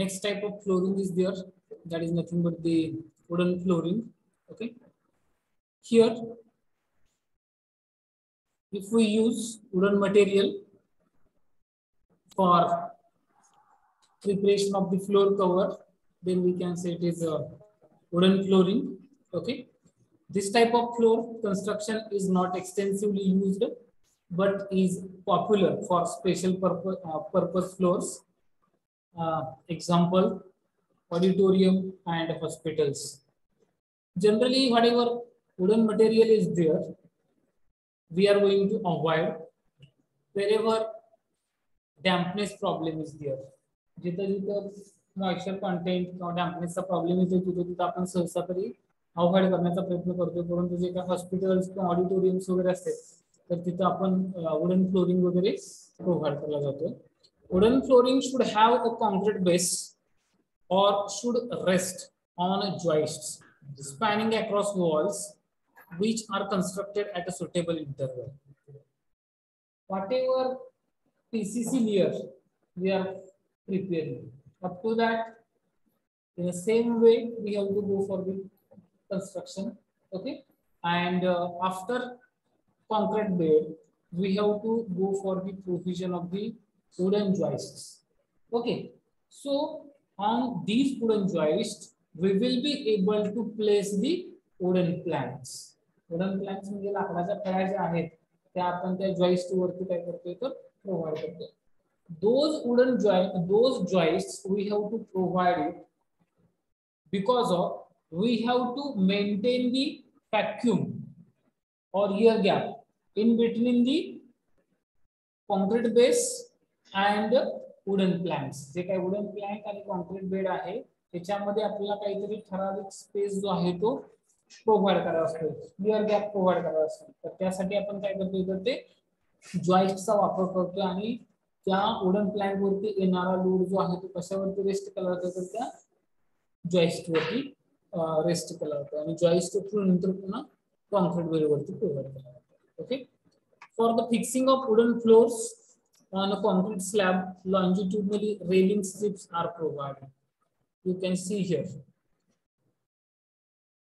Speaker 1: Next type of flooring is there. That is nothing but the wooden flooring. Okay. Here, if we use wooden material for preparation of the floor cover, then we can say it is a wooden flooring. Okay. This type of floor construction is not extensively used, but is popular for special purpose, uh, purpose floors example auditorium and hospitals. Generally, whatever wooden material is there, we are going to avoid wherever dampness problem is there. जिथं जिथं moisture content किंवा डॅम्पनेसचा problem येतो तिथे तिथं आपण सहसा तरी avoid करण्याचा प्रयत्न करतो परंतु जे काही हॉस्पिटल्स किंवा ऑडिटोरियम्स वगैरे असतात तर तिथं आपण वुडन फ्लोरिंग वगैरे प्रोव्हाइड केला जातो Wooden flooring should have a concrete base or should rest on joists spanning across walls which are constructed at a suitable interval. Whatever PCC layer we are preparing, up to that, in the same way, we have to go for the construction, okay? And uh, after concrete bed, we have to go for the provision of the wooden joists, okay? So on these wooden joists, we will be able to place the wooden planks. Wooden planks म्हणजे लाकडाच्या फळ्या ज्या आहेत त्या आपण त्या joist वरती काय करतोय तर प्रोव्हाइड करतोय those wooden joint those joists we have to provide it because of we have to maintain the vacuum or air gap in between the concrete base and wooden planks जे काही wooden plank आणि concrete bed आहे त्याच्यामध्ये आपल्याला काहीतरी ठराविक space जो आहे तो प्रोव्हाइड करावा असतो. क्लिअर गॅप प्रोव्हाइड करावा असतो. तर त्यासाठी आपण काय करतोय तर ते जॉईस्टचा वापर करतो आणि त्या वुडन प्लॅन्क वरती येणारा लोड जो आहे तो कशावरती रेस्ट केला जातो तर त्या जॉईस्ट वरती रेस्ट केला जातो. आणि जॉईस्ट थ्रू नंतर पुन्हा कॉन्क्रीट बेड वरती प्रोव्हाइड केला जातो. Okay for the fixing of wooden floors on a concrete slab, longitudinally railing strips are provided. You can see here.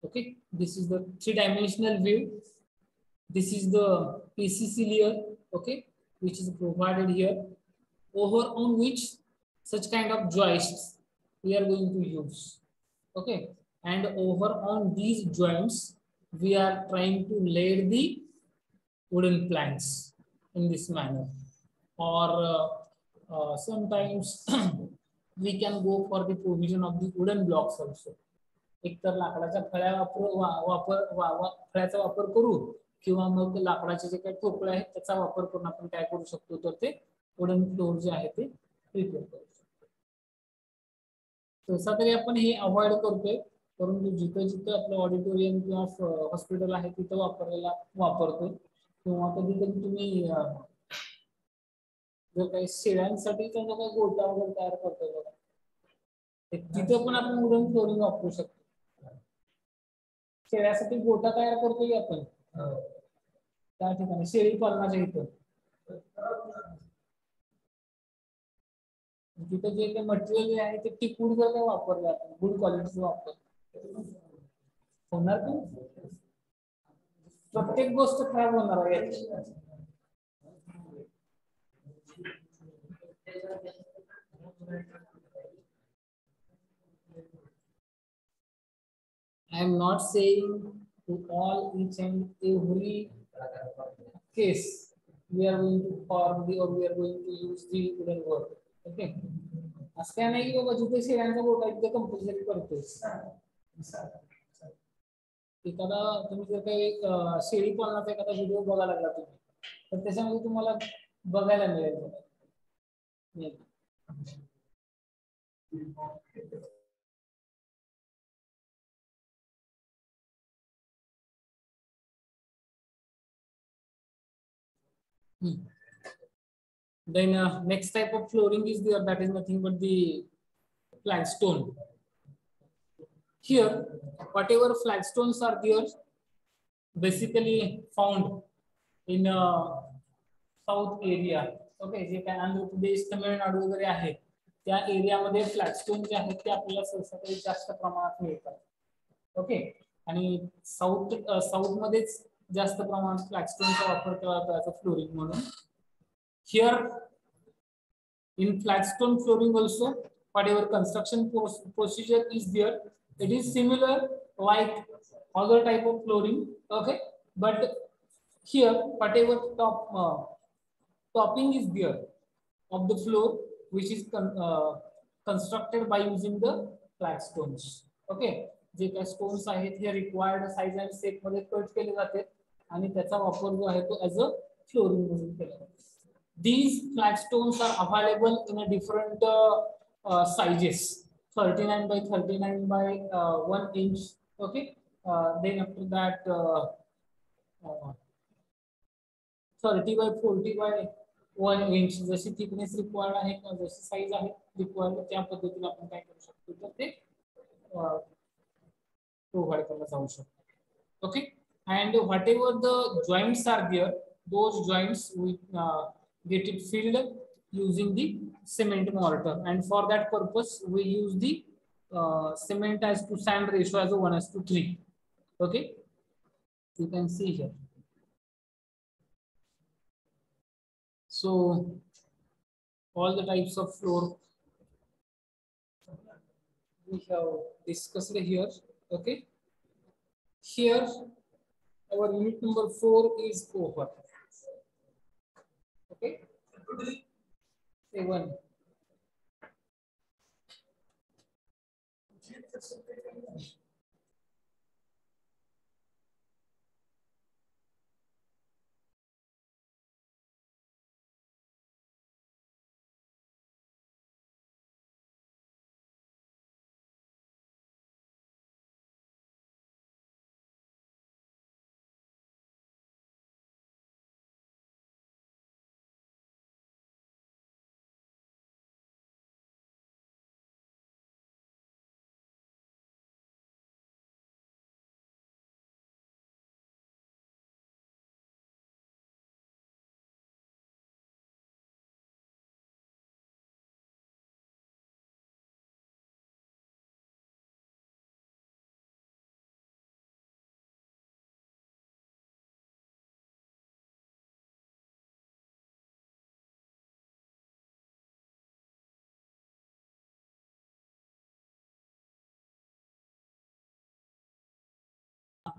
Speaker 1: Okay, this is the three-dimensional view. This is the PCC layer, okay, which is provided here, over on which such kind of joists we are going to use. Okay, and over on these joints, we are trying to lay the wooden planks in this manner. Or uh, uh, sometimes we can go for the provision of the wooden blocks also. एकतर लाकडाच्या फळ्या वापर वापर फळ्याचा वापर करू किंवा मग लाकडाचे जे काही ठोकळे आहेत त्याचा वापर करून आपण काय करू शकतो? तर ते वुडन फ्लोर जे आहे ते प्रिपेअर करू शकतो. तसा तरी आपण हे अवॉइड करतोय. परंतु जिथं जिथं आपलं ऑडिटोरियम किंवा uh, हॉस्पिटल आहे तिथं वापरायला वापरतो किंवा कधी कधी तुम्ही uh, जर काही शेळ्यांसाठी त्यांचा काही गोटा वगैरे तयार करतो बघा. तिथं पण आपण वुडन फ्लोरिंग वापरू शकतो. शेळ्यासाठी गोटा तयार करतोय आपण. त्या ठिकाणी शेळी पालनाच्या इथं. तिथं जे काही मटेरियल जे आहे ते टिकूड जर काय वापरलं आपण गुड क्वालिटीचं वापर होणार पण प्रत्येक गोष्ट खराब होणार आहे. I am not saying to all each and every case we are going to form the or we are going to use the wooden word. Okay. असं काय नाही बाबा जिथे शेळ्यांचा आहे तिथे कंपल्सरी करतोस एखादा तुम्ही जर काही शेळी पालनाचा एखादा व्हिडिओ बघायला लागला तुम्ही तर त्याच्यामध्ये तुम्हाला बघायला मिळेल Hmm. Then uh, next type of flooring is there that is nothing but the flagstone. Here, whatever flagstones are there, basically found in uh, south area. Okay जे काय आंध्र प्रदेश तमिळनाडू वगैरे आहे त्या एरियामध्ये फ्लॅटस्टोन जे आहेत ते आपल्याला सहसा काही जास्त प्रमाणात मिळतात. ओके आणि साऊथ साऊथ मध्येच जास्त प्रमाणात फ्लॅटस्टोनचा वापर केला जातो फ्लोरिंग म्हणून. Here in flagstone flooring also what your construction procedure is there it is similar like other type of flooring okay but here whatever top topping is there of the floor which is con uh, constructed by using the flag stones okay जे काही stones आहेत हे required size and सेपमध्ये cut केले जाते आणि त्याचा वापर जो आहे तो ऍज अ फ्लोरिंग म्हणून केला जातो these flagstones are available in a different uh, uh, sizes 39 by 39 by uh, 1 inch okay uh, then after that uh, uh, 30 by 40 by 1 inch जशी थिकनेस रिक्वायर्ड आहे किंवा जशी साईज आहे रिक्वायर्ड त्या पद्धतीने आपण काय करू शकतो तर ते प्रोव्हाइड केलं जाऊ शकतो okay and whatever the joints are there those joints with get it filled using the cement mortar and for that purpose we use the uh, cement as to sand ratio as a 1 as to 3 okay you can see here So all the types of floor we have discussed here okay here our unit number 4 is over Okay. Seven.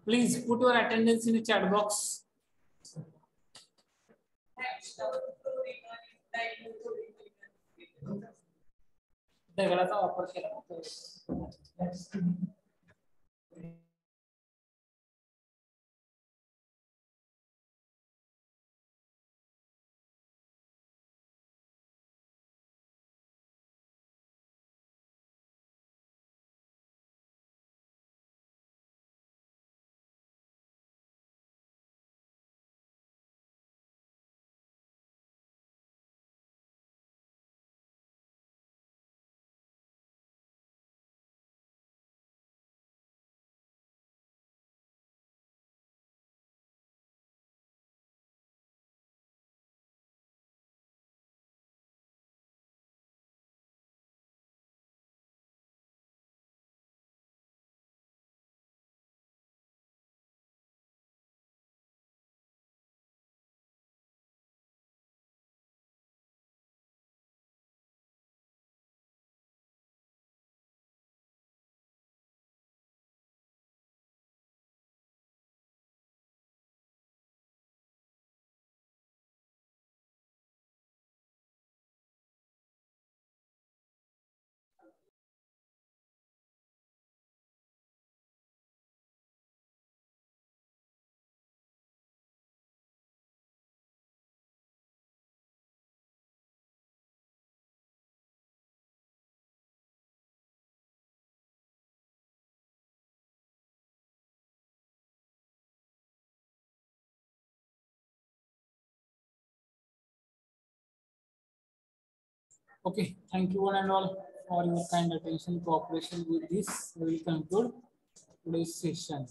Speaker 1: Please put your attendance in the chat box. दगडाचा वापर केला Okay, thank you one and all for your kind attention, cooperation with this. We will conclude today's session.